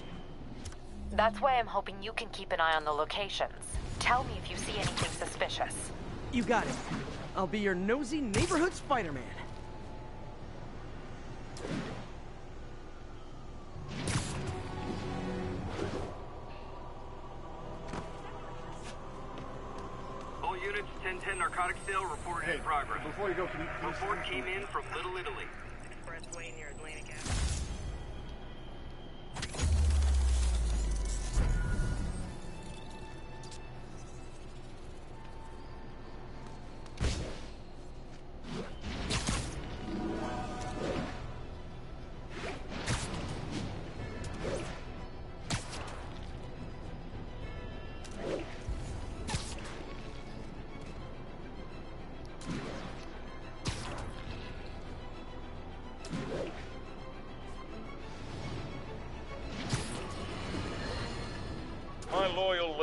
That's why I'm hoping you can keep an eye on the locations. Tell me if you see anything suspicious. You got it. I'll be your nosy neighborhood Spider-Man. Before you go, can you please... Report came in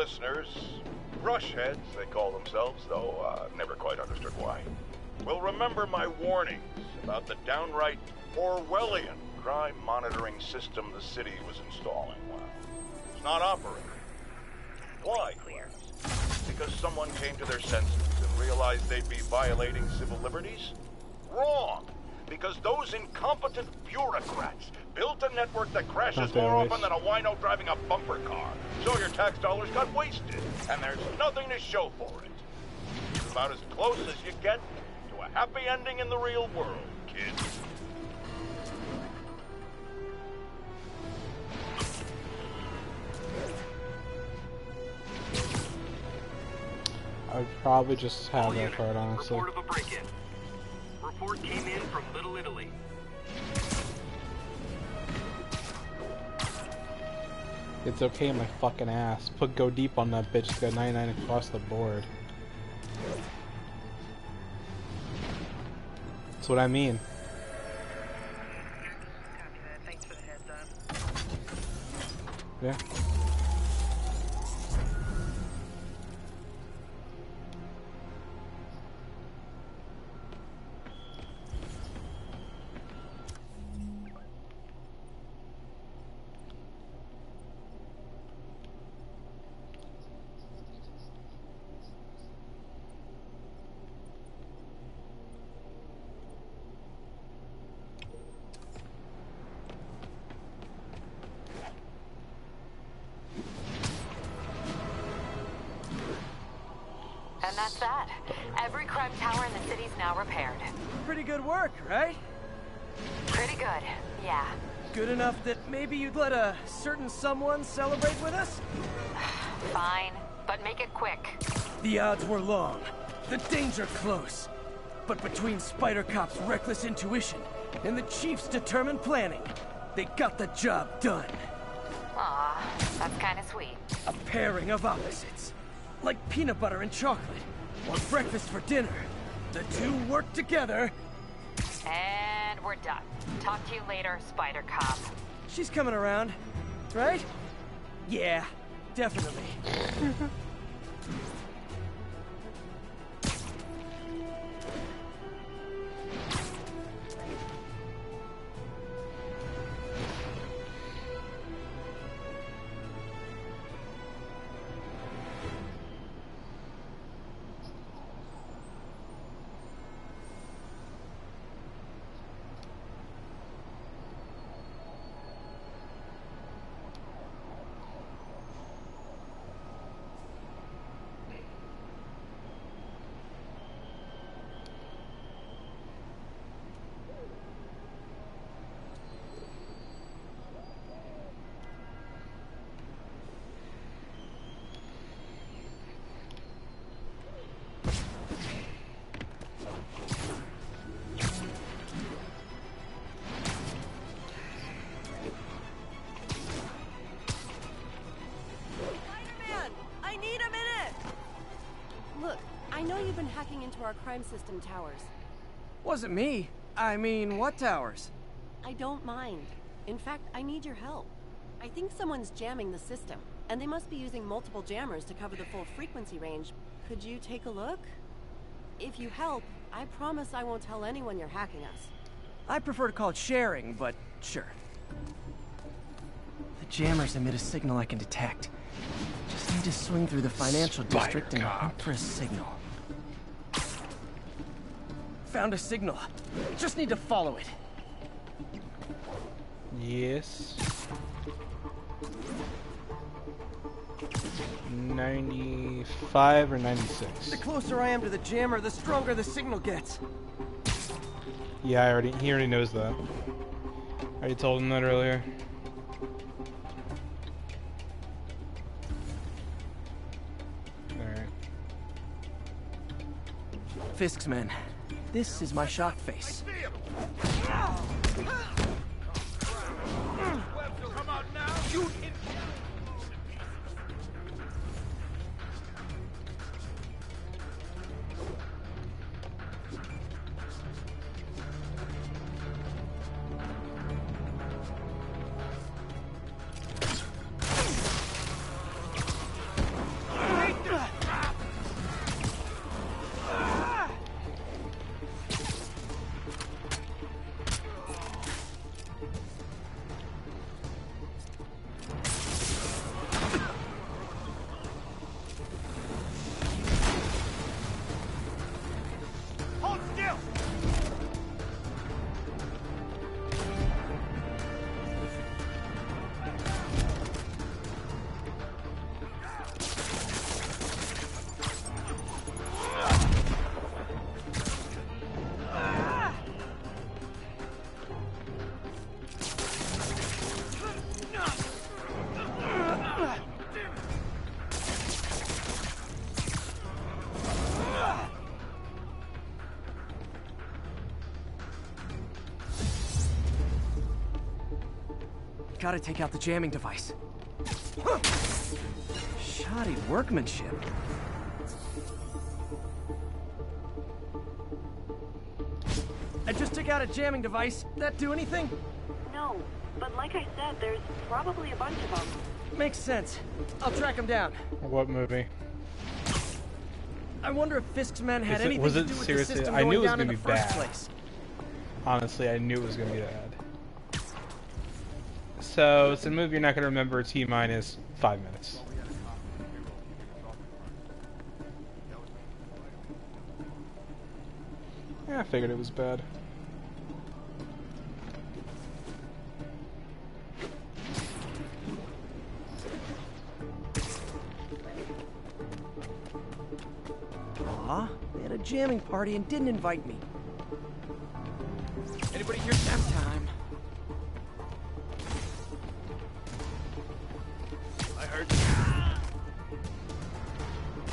listeners, brushheads they call themselves, though I uh, never quite understood why, will remember my warnings about the downright Orwellian crime monitoring system the city was installing. Well, it's not operating. Why? Because someone came to their senses and realized they'd be violating civil liberties? Wrong! Because those incompetent bureaucrats built a network that crashes more waste. often than a wino driving a bumper car. So your tax dollars got wasted, and there's nothing to show for it. It's about as close as you get to a happy ending in the real world, kids. I'd probably just have that card, honestly. Report of a break-in. Report came in from Little Italy. It's okay, my fucking ass. Put go deep on that bitch. It's got 99 across the board. That's what I mean. Thanks for the heads up. Yeah. Someone celebrate with us? Fine, but make it quick. The odds were long, the danger close. But between Spider Cop's reckless intuition and the Chief's determined planning, they got the job done. Aw, that's kinda sweet. A pairing of opposites. Like peanut butter and chocolate, or breakfast for dinner. The two work together, And we're done. Talk to you later, Spider Cop. She's coming around, right? Yeah, definitely. you've been hacking into our crime system towers. Wasn't me. I mean, what towers? I don't mind. In fact, I need your help. I think someone's jamming the system, and they must be using multiple jammers to cover the full frequency range. Could you take a look? If you help, I promise I won't tell anyone you're hacking us. I prefer to call it sharing, but sure. The jammers emit a signal I can detect. Just need to swing through the financial Spider district and cop. hope for a signal. Found a signal. Just need to follow it. Yes. 95 or 96? The closer I am to the jammer, the stronger the signal gets. Yeah, I already he already knows that. I already told him that earlier. Alright. Fisk's men. This is my shock face. Gotta take out the jamming device. Shoddy workmanship. I just took out a jamming device. That do anything? No, but like I said, there's probably a bunch of them. Makes sense. I'll track them down. What movie? I wonder if Fisk's men had it- anything to do with the system I knew going it was down in gonna the be first bad. place. Honestly, I knew it was gonna be bad. So it's a movie you're not gonna remember T minus five minutes. Yeah, I figured it was bad. Aw, they had a jamming party and didn't invite me. Anybody here? Nap time.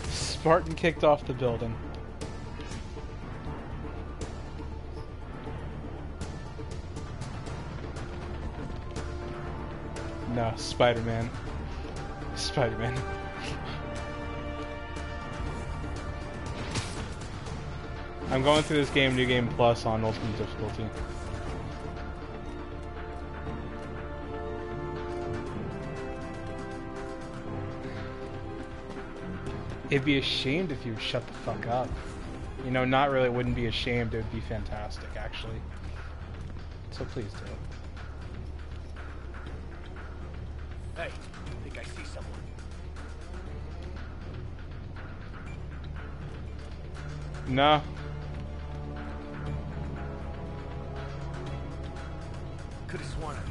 Spartan kicked off the building. No, Spider-Man. Spider-Man. I'm going through this game, New Game Plus, on Ultimate Difficulty. It'd be ashamed if you shut the fuck up. You know, not really it wouldn't be ashamed, it would be fantastic, actually. So please do. Hey, I think I see someone. No. Could have sworn I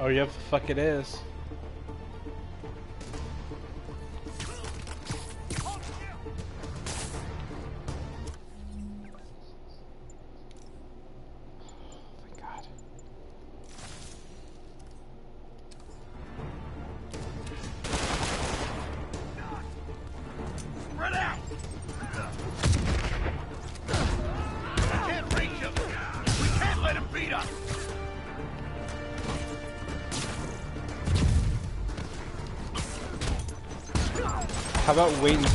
Oh, yep, the fuck it is.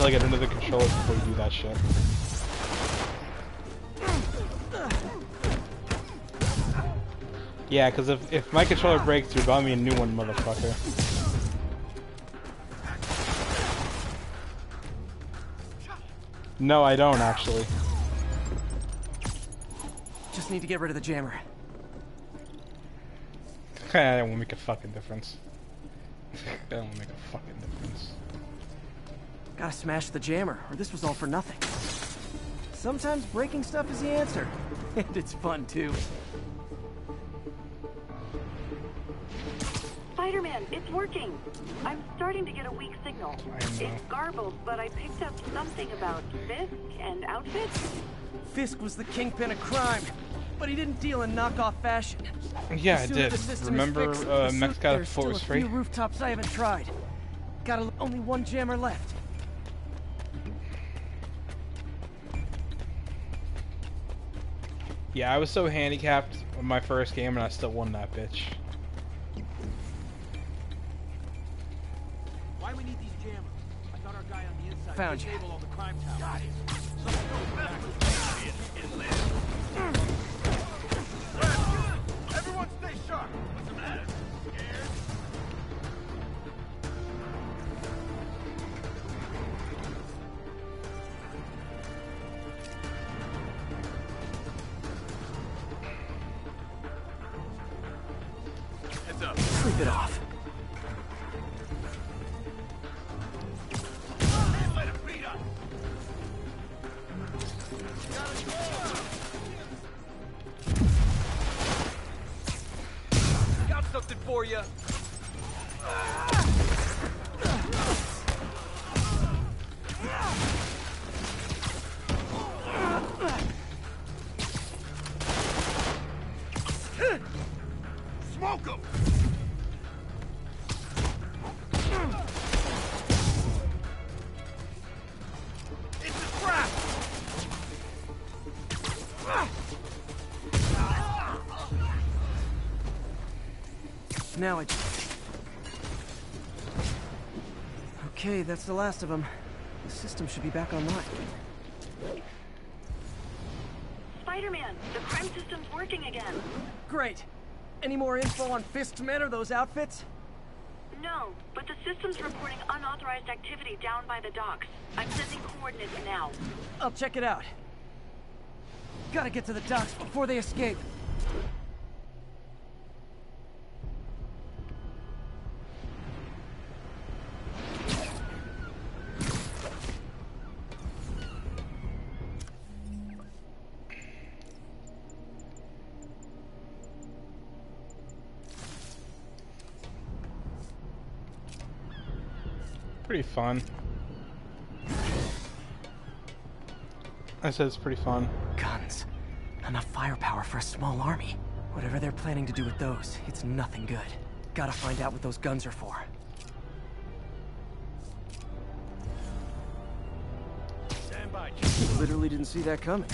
Until I get into the controller before you do that shit? Yeah, because if, if my controller breaks, you're buying me a new one, motherfucker. No, I don't, actually. Just need to get rid of the jammer. that won't make a fucking difference. that won't make a fucking difference. Gotta smash the jammer, or this was all for nothing. Sometimes breaking stuff is the answer. And it's fun, too. Spider-Man, it's working. I'm starting to get a weak signal. It's garbled, but I picked up something about Fisk and outfits. Fisk was the kingpin of crime, but he didn't deal in knockoff fashion. Yeah, As I soon did. as the system is Remember, fixed, uh, the Mex suit, got it there's still a free? few rooftops I haven't tried. Got a, only one jammer left. Yeah, I was so handicapped in my first game, and I still won that bitch. Why we need these jammers? I thought our guy on the inside Found could you. Sleep it off. Now I... Okay, that's the last of them. The system should be back online. Spider-Man, the crime system's working again. Great. Any more info on Fisk's men or those outfits? No, but the system's reporting unauthorized activity down by the docks. I'm sending coordinates now. I'll check it out. Gotta get to the docks before they escape. Fun. I said it's pretty fun. Guns. Enough firepower for a small army. Whatever they're planning to do with those, it's nothing good. Gotta find out what those guns are for. Stand by. Literally didn't see that coming.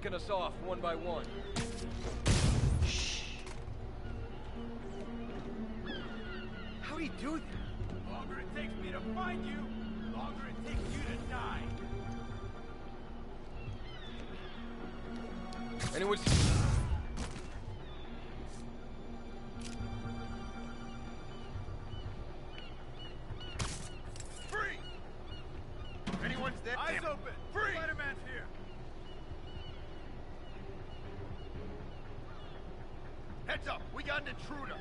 Picking us off one by one. How'd he do that? Got an intruder!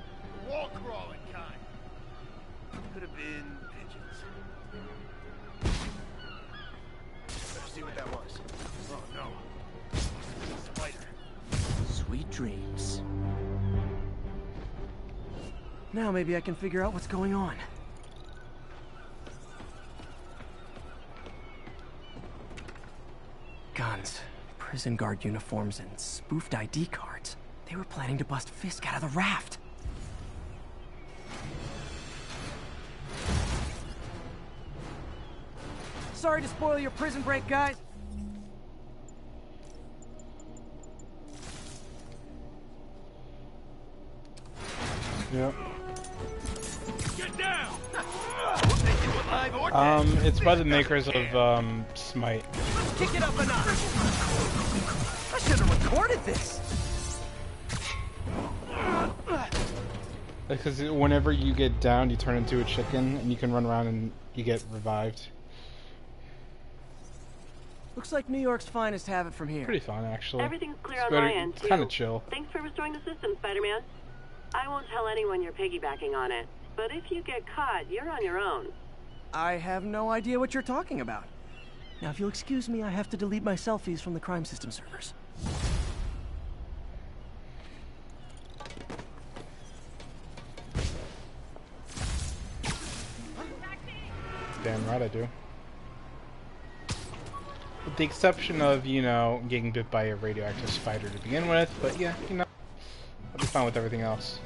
Wall crawling kind. Could have been pigeons. Let's see what that was. Oh no. Spider. Sweet dreams. Now maybe I can figure out what's going on. Guns, prison guard uniforms, and spoofed ID cards. They were planning to bust Fisk out of the raft. Sorry to spoil your prison break, guys. Yep. Get down! We'll take you alive or dead. Um, it's by the makers of um, Smite. Let's kick it up a notch. I should have recorded this. Because whenever you get down, you turn into a chicken, and you can run around and you get revived. Looks like New York's finest have it from here. Pretty fun, actually. Everything's clear It's on better- my end, It's kind of chill. Thanks for restoring the system, Spider-Man. I won't tell anyone you're piggybacking on it, but if you get caught, you're on your own. I have no idea what you're talking about. Now, if you'll excuse me, I have to delete my selfies from the crime system servers. Damn right I do. With the exception of, you know, getting bit by a radioactive spider to begin with, but yeah, you know, I'll be fine with everything else.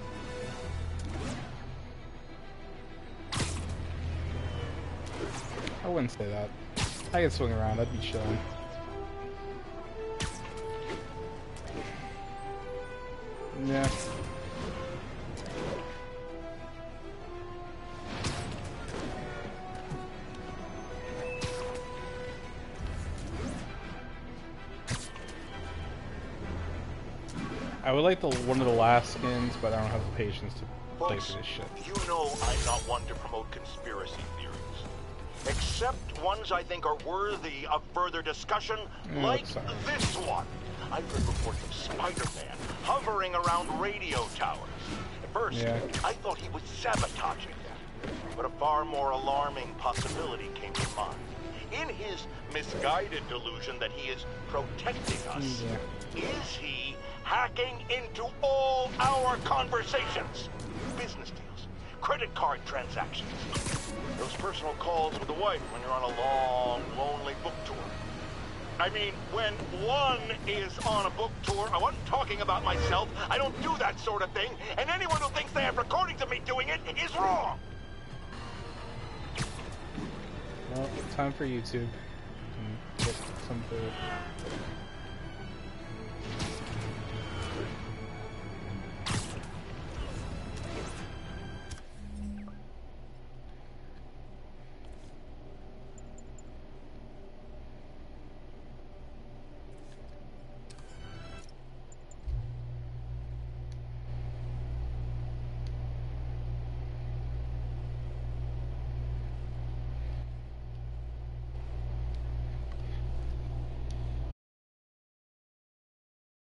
I wouldn't say that. I could swing around, I'd be chilling. Yeah. I would like the one of the last skins, but I don't have the patience to play Folks, for this shit. you know I'm not one to promote conspiracy theories. Except ones I think are worthy of further discussion, Mm, like this one. I've heard reports of Spider-Man hovering around radio towers. At first, Yeah. I thought he was sabotaging them. But a far more alarming possibility came to mind. In his misguided delusion that he is protecting us, is he hacking into all our conversations? Business deals, credit card transactions, those personal calls with the wife when you're on a long, lonely book tour. I mean, when one is on a book tour, I wasn't talking about myself. I don't do that sort of thing, and anyone who thinks they have recordings of me doing it is wrong. Well, time for YouTube. Get some food.